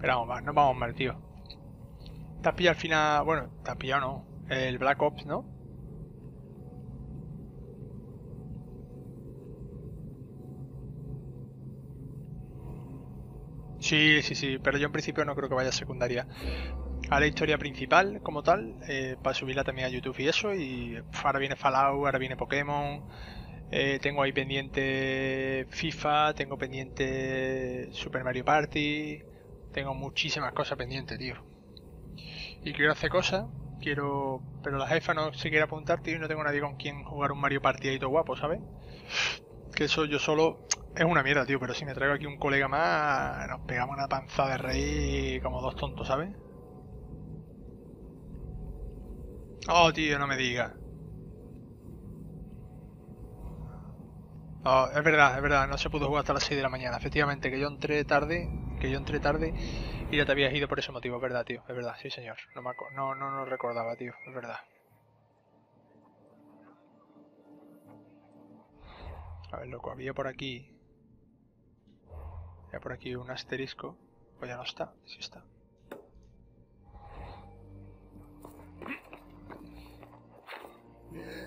Pero vamos, no vamos mal, tío. Te has pillado al final... Bueno, te has pillado no. El Black Ops, ¿no? Sí, sí, sí, pero yo en principio no creo que vaya a secundaria. A la historia principal, como tal, eh, para subirla también a YouTube y eso, y ahora viene Fallout, ahora viene Pokémon, eh, tengo ahí pendiente FIFA, tengo pendiente Super Mario Party, tengo muchísimas cosas pendientes, tío. Y quiero hacer cosas, quiero... Pero la jefa no se quiere apuntar, tío, y no tengo nadie con quien jugar un Mario todo guapo, ¿sabes? Que eso yo solo es una mierda, tío, pero si me traigo aquí un colega más, nos pegamos una panza de rey como dos tontos, ¿sabes? Oh, tío, no me digas. Oh, es verdad, es verdad, no se pudo jugar hasta las 6 de la mañana. Efectivamente, que yo entré tarde, que yo entré tarde y ya te habías ido por ese motivo, ¿verdad, tío? Es verdad, sí, señor. No, Marco, no, no, recordaba, tío. Es verdad. A ver, loco, había por aquí... Había por aquí un asterisco. Pues ya no está, sí está. Yeah.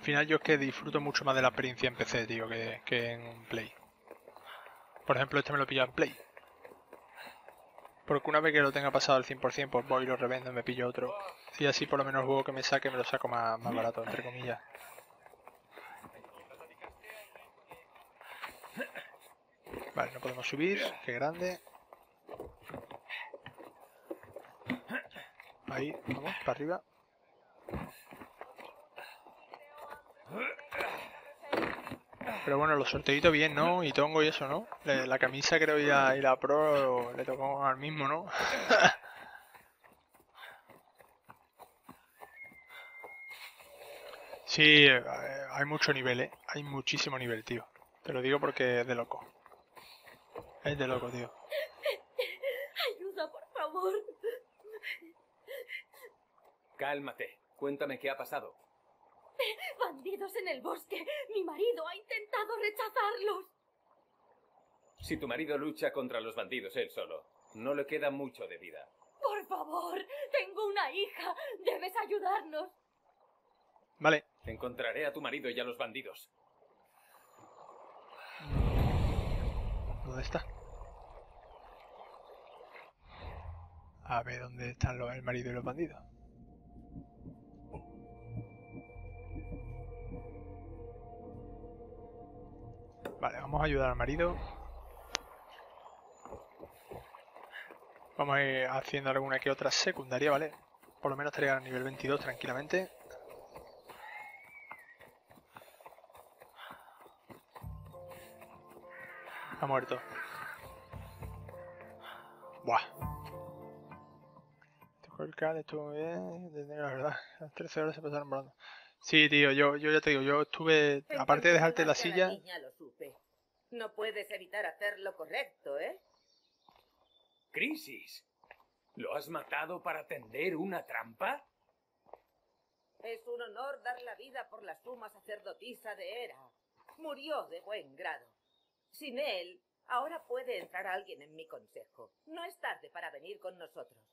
Final yo es que disfruto mucho más de la experiencia en PC, tío, que, que en Play. Por ejemplo, este me lo pillo en Play. Porque una vez que lo tenga pasado al 100%, pues voy y lo revendo y me pillo otro. Y así por lo menos el juego que me saque me lo saco más, más barato, entre comillas. Vale, no podemos subir, qué grande. Ahí, vamos, para arriba. Pero bueno, los sorteitos bien, ¿no? Y Tongo y eso, ¿no? La, la camisa creo y la, y la Pro le tocó al mismo, ¿no? sí, eh, hay mucho nivel, ¿eh? Hay muchísimo nivel, tío. Te lo digo porque es de loco. Es de loco, tío. Ayuda, por favor. Cálmate. Cuéntame qué ha pasado. En el bosque. Mi marido ha intentado rechazarlos. Si tu marido lucha contra los bandidos él solo, no le queda mucho de vida. Por favor, tengo una hija. Debes ayudarnos. Vale. Encontraré a tu marido y a los bandidos. ¿Dónde está? A ver dónde están los, el marido y los bandidos. Vale, vamos a ayudar al marido. Vamos a ir haciendo alguna que otra secundaria, ¿vale? Por lo menos estaría a nivel 22 tranquilamente. Ha muerto. Buah. Tocó el cal, estuvo bien, desde la verdad. Las 13 horas se pasaron volando. Sí, tío, yo, yo ya te digo, yo estuve, aparte de dejarte la silla... No puedes evitar hacer lo correcto, ¿eh? Crisis. ¿Lo has matado para tender una trampa? Es un honor dar la vida por la suma sacerdotisa de Hera. Murió de buen grado. Sin él, ahora puede entrar alguien en mi consejo. No es tarde para venir con nosotros.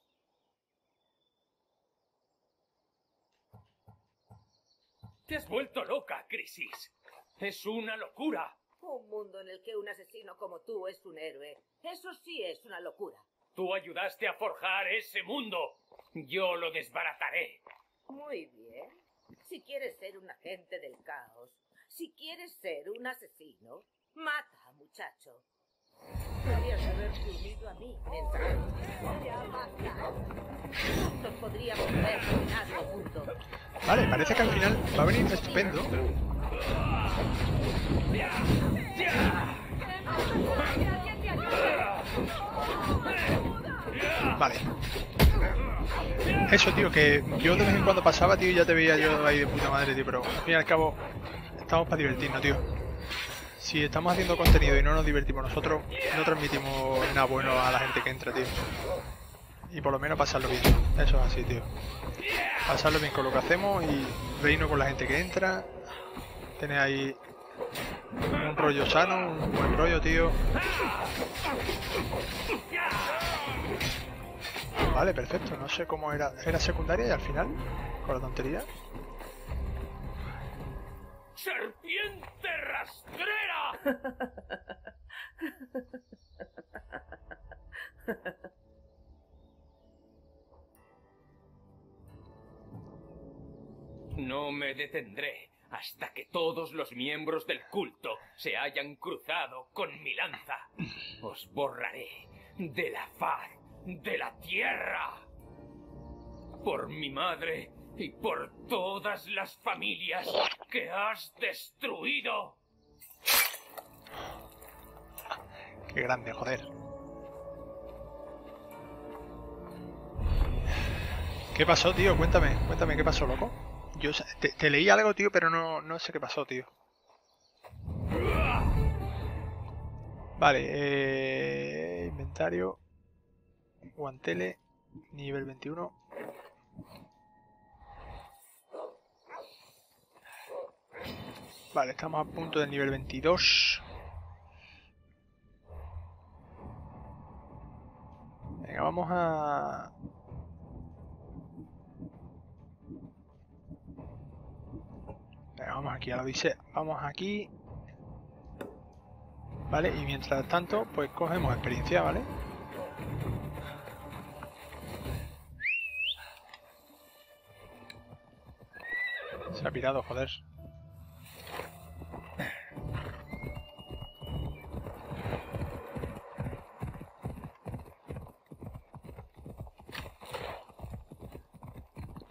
Te has vuelto loca, Crisis. Es una locura. Un mundo en el que un asesino como tú es un héroe. Eso sí es una locura. Tú ayudaste a forjar ese mundo. Yo lo desbarataré. Muy bien. Si quieres ser un agente del caos, si quieres ser un asesino, mata, muchacho. Podrías haberte unido a mí mientras Juntos podríamos haber dominado el mundo. Vale, parece que al final va a venir estupendo. Vale. Eso, tío, que yo de vez en cuando pasaba, tío, ya te veía yo ahí de puta madre, tío, pero al fin y al cabo estamos para divertirnos, tío. Si estamos haciendo contenido y no nos divertimos nosotros, no transmitimos nada bueno a la gente que entra, tío. Y por lo menos pasarlo bien. Eso es así, tío. Pasarlo bien con lo que hacemos y reírnos con la gente que entra. Tener ahí un rollo sano, un buen rollo, tío. Vale, perfecto. No sé cómo era. Era secundaria y al final, con la tontería. ¡Serpiente rastrera! No me detendré hasta que todos los miembros del culto se hayan cruzado con mi lanza. Os borraré de la faz de la tierra. Por mi madre y por todas las familias que has destruido. Qué grande, joder. ¿Qué pasó, tío? Cuéntame, cuéntame qué pasó, loco. Yo te, te leí algo, tío, pero no, no sé qué pasó, tío. Vale, eh, inventario. Guantele, nivel 21. Vale, estamos a punto del nivel 22. Venga, vamos a... Venga, vamos aquí a la odisea. Vamos aquí. Vale, y mientras tanto, pues cogemos experiencia, ¿vale? Se ha pirado, joder.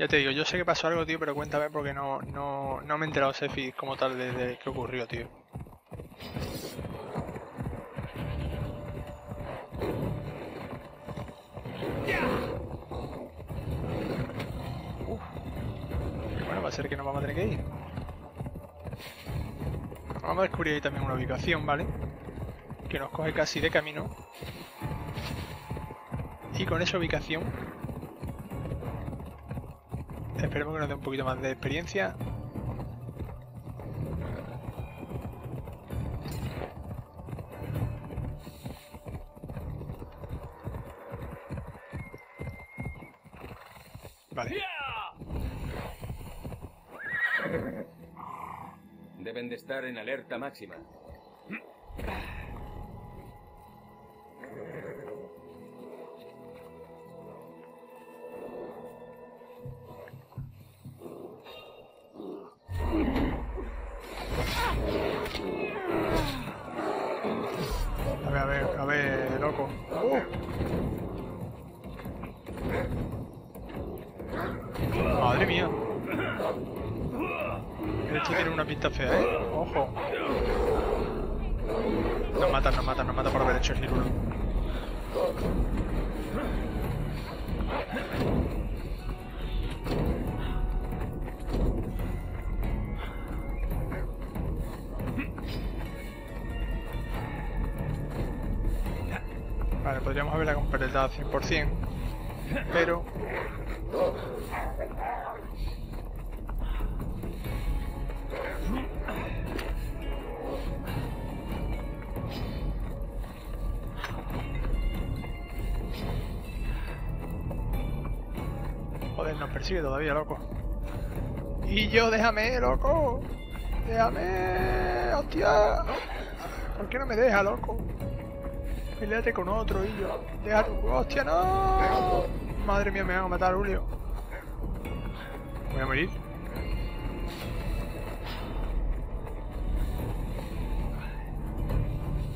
Ya te digo, yo sé que pasó algo, tío, pero cuéntame porque no, no, no me he enterado, Sefi, como tal, de, qué ocurrió, tío. Uf. Bueno, va a ser que nos vamos a tener que ir. Vamos a descubrir ahí también una ubicación, ¿vale? Que nos coge casi de camino. Y con esa ubicación Esperemos que nos dé un poquito más de experiencia. Vale. Deben de estar en alerta máxima. Déjame, loco. Déjame, hostia. ¿Por qué no me deja, loco? Peleate con otro, y yo. Deja tu... ¡Hostia, no! Madre mía, me van a matar, Julio. Voy a morir.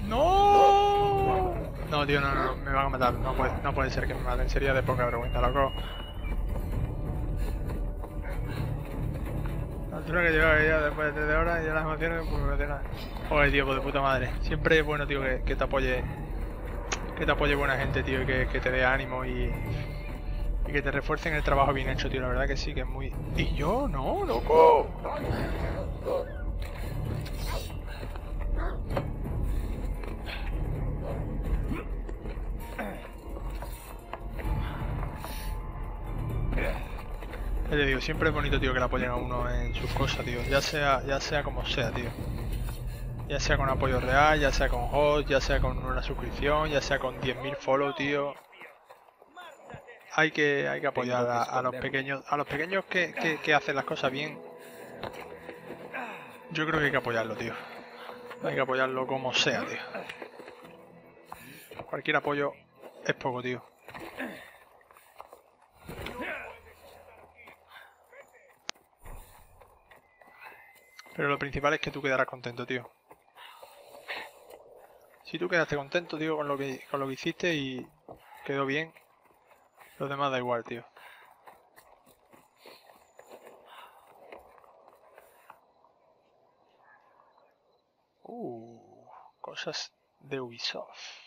¡No! No, tío, no, no, me van a matar. No puede, no puede ser que me maten. Sería de poca vergüenza, loco. La altura que llevaba ya después de 3 horas y ya las emociones, pues me a... Joder, tío, pues de puta madre. Siempre es bueno, tío, que, que te apoye que te apoye buena gente, tío, y que, que te dé ánimo y, y que te refuercen el trabajo bien hecho, tío. La verdad que sí, que es muy... ¿Y yo? No, loco. Ya te digo, siempre es bonito, tío, que le apoyen a uno en sus cosas, tío. Ya sea, ya sea como sea, tío. Ya sea con apoyo real, ya sea con host, ya sea con una suscripción, ya sea con 10.000 follow, tío. Hay que, hay que apoyar a, a los pequeños, a los pequeños que, que, que hacen las cosas bien. Yo creo que hay que apoyarlo, tío. Hay que apoyarlo como sea, tío. Cualquier apoyo es poco, tío. Pero lo principal es que tú quedarás contento, tío. Si tú quedaste contento, tío, con lo que, con lo que hiciste y quedó bien, lo demás da igual, tío. Uh, cosas de Ubisoft.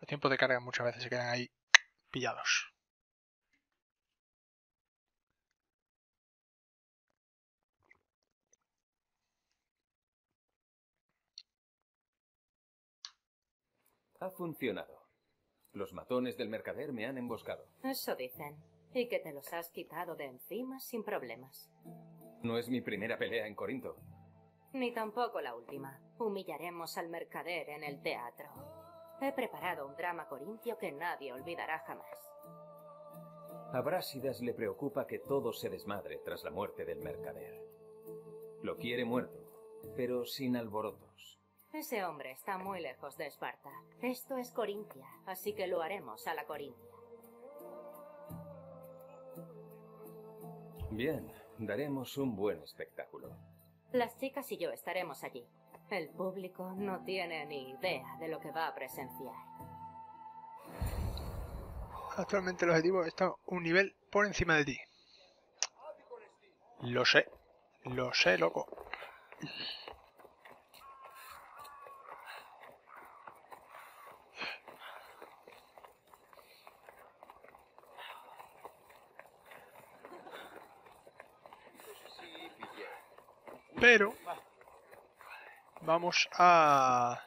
Los tiempos de carga muchas veces se quedan ahí pillados. Ha funcionado. Los matones del mercader me han emboscado. Eso dicen. Y que te los has quitado de encima sin problemas. No es mi primera pelea en Corinto. Ni tampoco la última. Humillaremos al mercader en el teatro. He preparado un drama corintio que nadie olvidará jamás. A Brásidas le preocupa que todo se desmadre tras la muerte del mercader. Lo quiere muerto, pero sin alborotos. Ese hombre está muy lejos de Esparta. Esto es Corintia, así que lo haremos a la Corintia. Bien, daremos un buen espectáculo. Las chicas y yo estaremos allí. El público no tiene ni idea de lo que va a presenciar. Actualmente el objetivo está un nivel por encima de ti. Lo sé. Lo sé, loco. Pero vamos a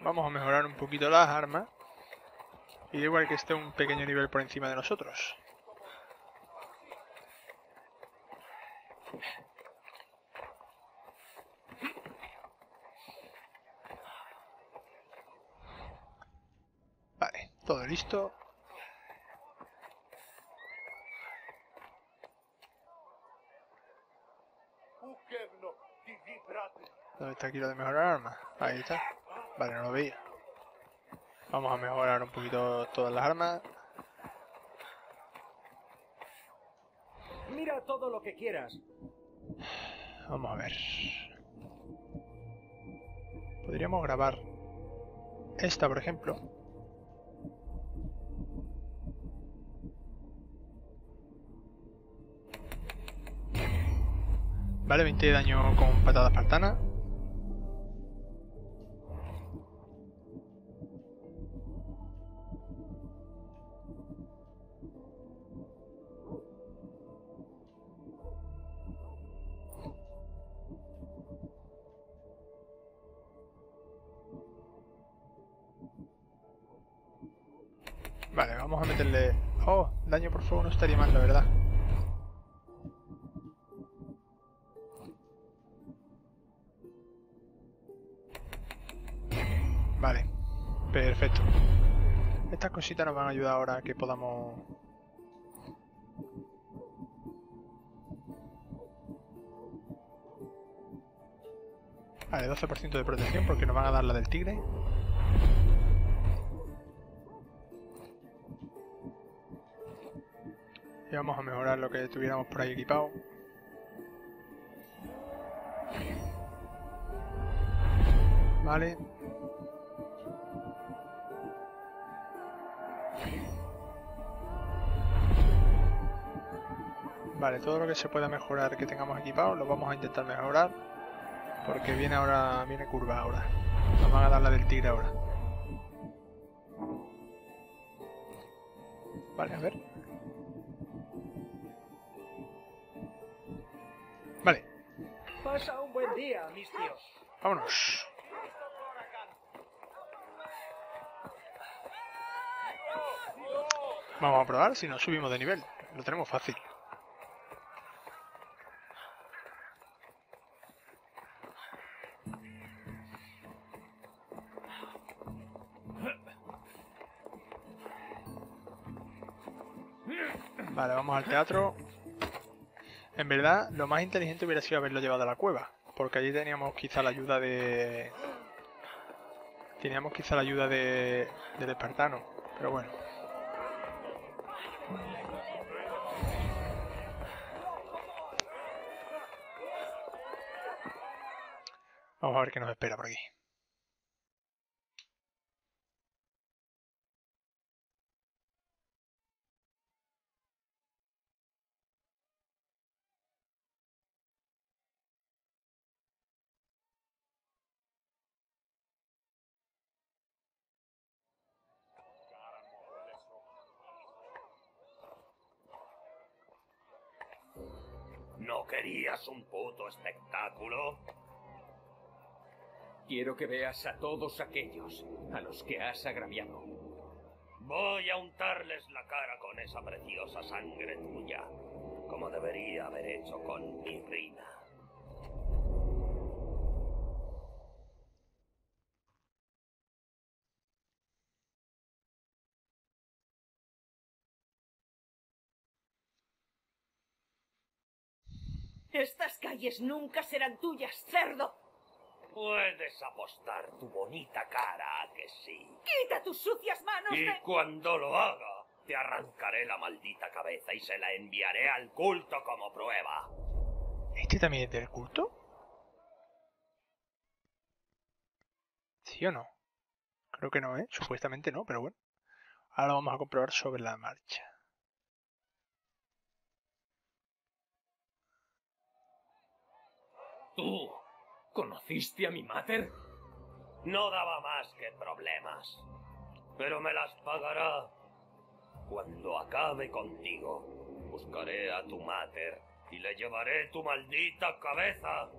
vamos a mejorar un poquito las armas y igual que esté un pequeño nivel por encima de nosotros. Vale, todo listo. Está aquí lo de mejorar armas? Ahí está. Vale, no lo veía. Vamos a mejorar un poquito todas las armas. Mira todo lo que quieras. Vamos a ver. Podríamos grabar esta, por ejemplo. Vale, 20 de daño con patada espartana. Nos van a ayudar ahora que podamos... Vale, 12% de protección porque nos van a dar la del tigre. Y vamos a mejorar lo que tuviéramos por ahí equipado. Vale. Vale, todo lo que se pueda mejorar que tengamos equipado lo vamos a intentar mejorar. Porque viene ahora, viene curva ahora. Nos van a dar la del tigre ahora. Vale, a ver. Vale, Pasa un buen día, mis tíos. vámonos. Vamos a probar si nos subimos de nivel. Lo tenemos fácil. Vamos al teatro. En verdad, lo más inteligente hubiera sido haberlo llevado a la cueva. Porque allí teníamos quizá la ayuda de... Teníamos quizá la ayuda de... del espartano. Pero bueno. Vamos a ver qué nos espera por aquí. Quiero que veas a todos aquellos a los que has agraviado. Voy a untarles la cara con esa preciosa sangre tuya, como debería haber hecho con mi reina. Estas calles nunca serán tuyas, cerdo. Puedes apostar tu bonita cara a que sí. Quita tus sucias manos Y de... cuando lo haga, te arrancaré la maldita cabeza y se la enviaré al culto como prueba. ¿Este también es del culto? ¿Sí o no? Creo que no, ¿eh? Supuestamente no, pero bueno. Ahora lo vamos a comprobar sobre la marcha. ¿Tú conociste a mi mater? No daba más que problemas. Pero me las pagará. Cuando acabe contigo, buscaré a tu mater y le llevaré tu maldita cabeza.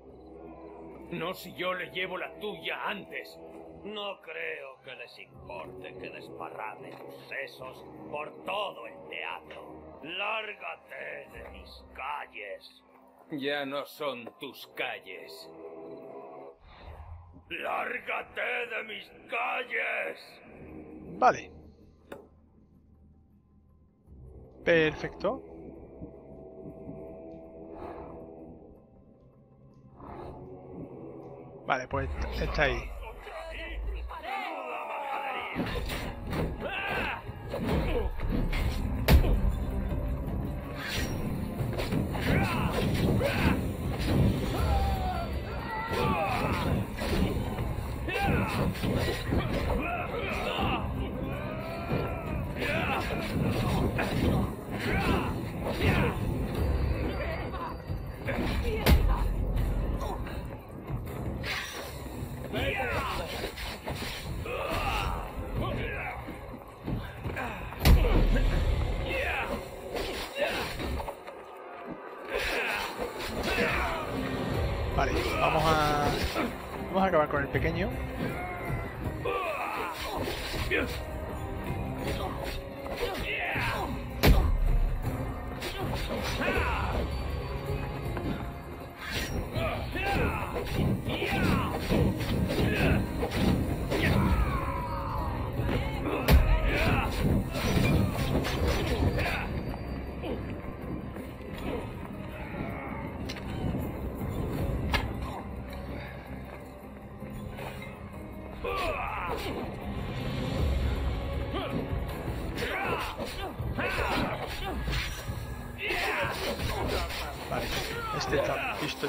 No si yo le llevo la tuya antes. No creo que les importe que desparrame tus sesos por todo el teatro. Lárgate de mis calles. Ya no son tus calles. ¡Lárgate de mis calles! Vale. Perfecto. Vale, pues está ahí. Vale, a acabar con el pequeño.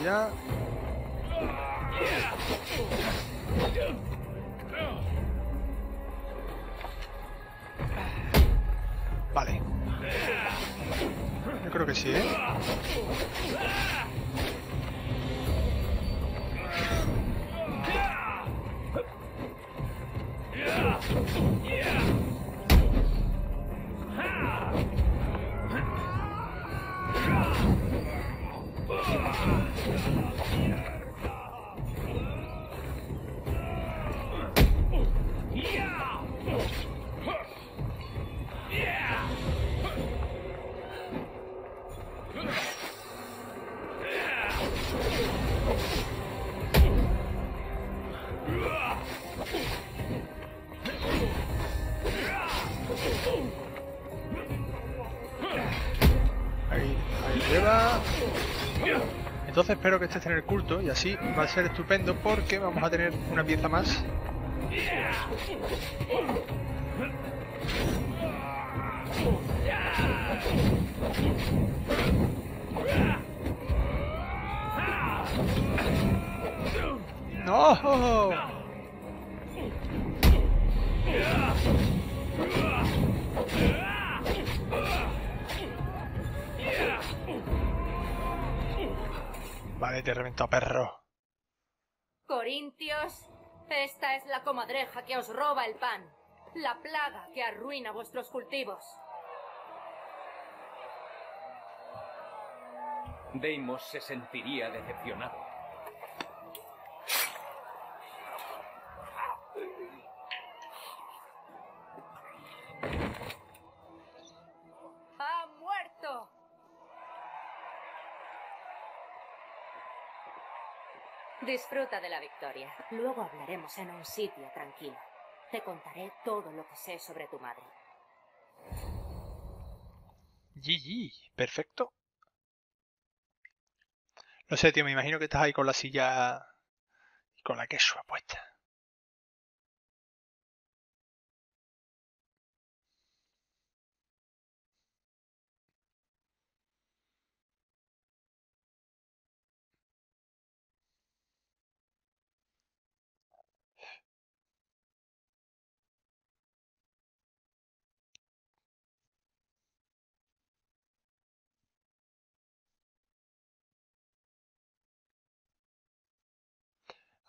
Está listo Entonces espero que estés en el culto y así va a ser estupendo porque vamos a tener una pieza más. Perro. Corintios, esta es la comadreja que os roba el pan, la plaga que arruina vuestros cultivos. Deimos se sentiría decepcionado. ¡Ha muerto! Disfruta de la victoria. Luego hablaremos en un sitio tranquilo. Te contaré todo lo que sé sobre tu madre. GG, perfecto. No sé, tío, me imagino que estás ahí con la silla y con la queso puesta.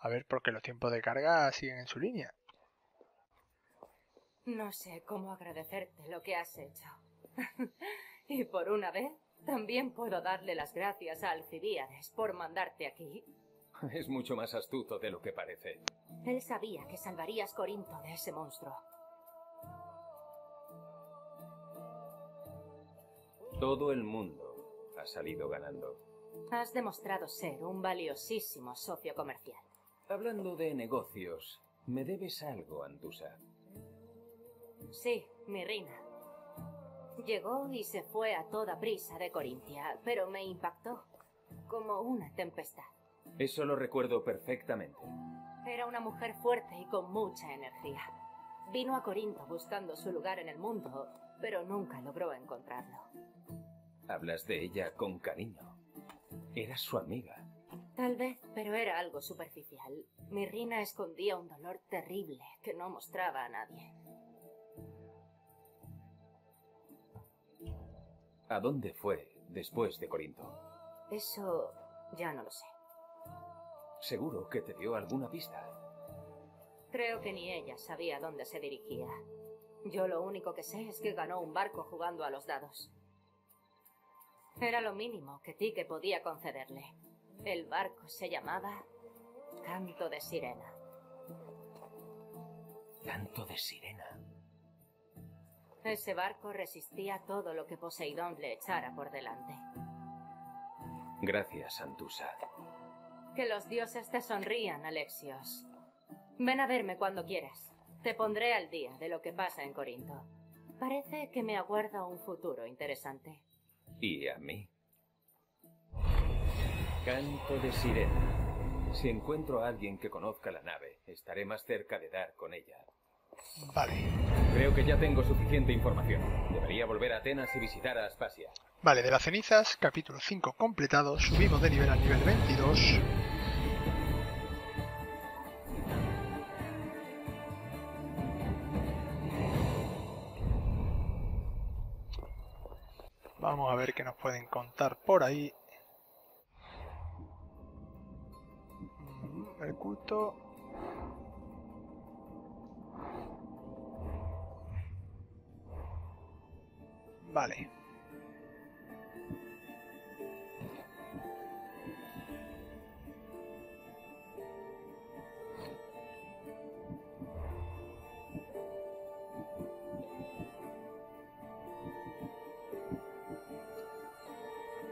A ver, porque los tiempos de carga siguen en su línea. No sé cómo agradecerte lo que has hecho. y por una vez, también puedo darle las gracias a Alcibíades por mandarte aquí. Es mucho más astuto de lo que parece. Él sabía que salvarías Corinto de ese monstruo. Todo el mundo ha salido ganando. Has demostrado ser un valiosísimo socio comercial. Hablando de negocios, me debes algo, Antusa. Sí, mi reina. Llegó y se fue a toda prisa de Corintia, pero me impactó como una tempestad. Eso lo recuerdo perfectamente. Era una mujer fuerte y con mucha energía. Vino a Corinto buscando su lugar en el mundo, pero nunca logró encontrarlo. Hablas de ella con cariño. Era su amiga. Tal vez, pero era algo superficial. Mi Rina escondía un dolor terrible que no mostraba a nadie. ¿A dónde fue después de Corinto? Eso ya no lo sé. Seguro que te dio alguna pista. Creo que ni ella sabía dónde se dirigía. Yo lo único que sé es que ganó un barco jugando a los dados. Era lo mínimo que Tique podía concederle. El barco se llamaba Canto de Sirena. Canto de Sirena. Ese barco resistía todo lo que Poseidón le echara por delante. Gracias, Antusa. Que los dioses te sonrían, Alexios. Ven a verme cuando quieras. Te pondré al día de lo que pasa en Corinto. Parece que me aguarda un futuro interesante. ¿Y a mí? Canto de sirena. Si encuentro a alguien que conozca la nave, estaré más cerca de dar con ella. Vale. Creo que ya tengo suficiente información. Debería volver a Atenas y visitar a Aspasia. Vale, de las cenizas, capítulo 5 completado, subimos de nivel al nivel 22. Vamos a ver qué nos pueden contar por ahí. El culto. Vale.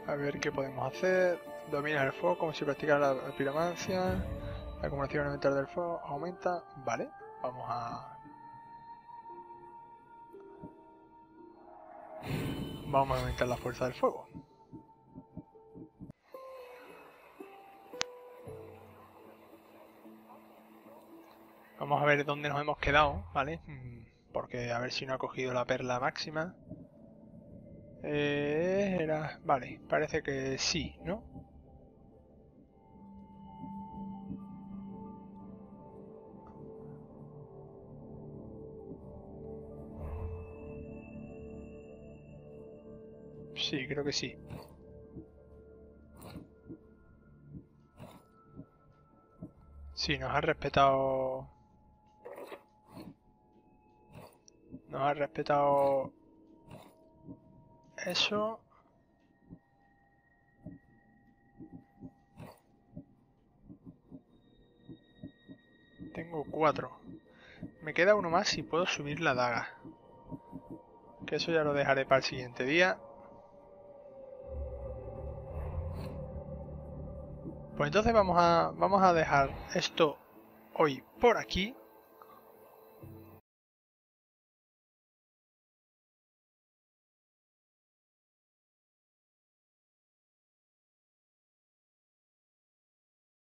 A ver qué podemos hacer. Domina el fuego como si practicara la piromancia. La acumulación elemental del fuego aumenta. Vale, vamos a. Vamos a aumentar la fuerza del fuego. Vamos a ver dónde nos hemos quedado, ¿vale? Mm, Porque a ver si no ha cogido la perla máxima. Eh, era... Vale, parece que sí, ¿no? Sí, creo que sí. Sí, nos ha respetado... Nos ha respetado... Eso... Tengo cuatro. Me queda uno más y puedo subir la daga. Que eso ya lo dejaré para el siguiente día. Pues entonces vamos a, vamos a dejar esto hoy por aquí.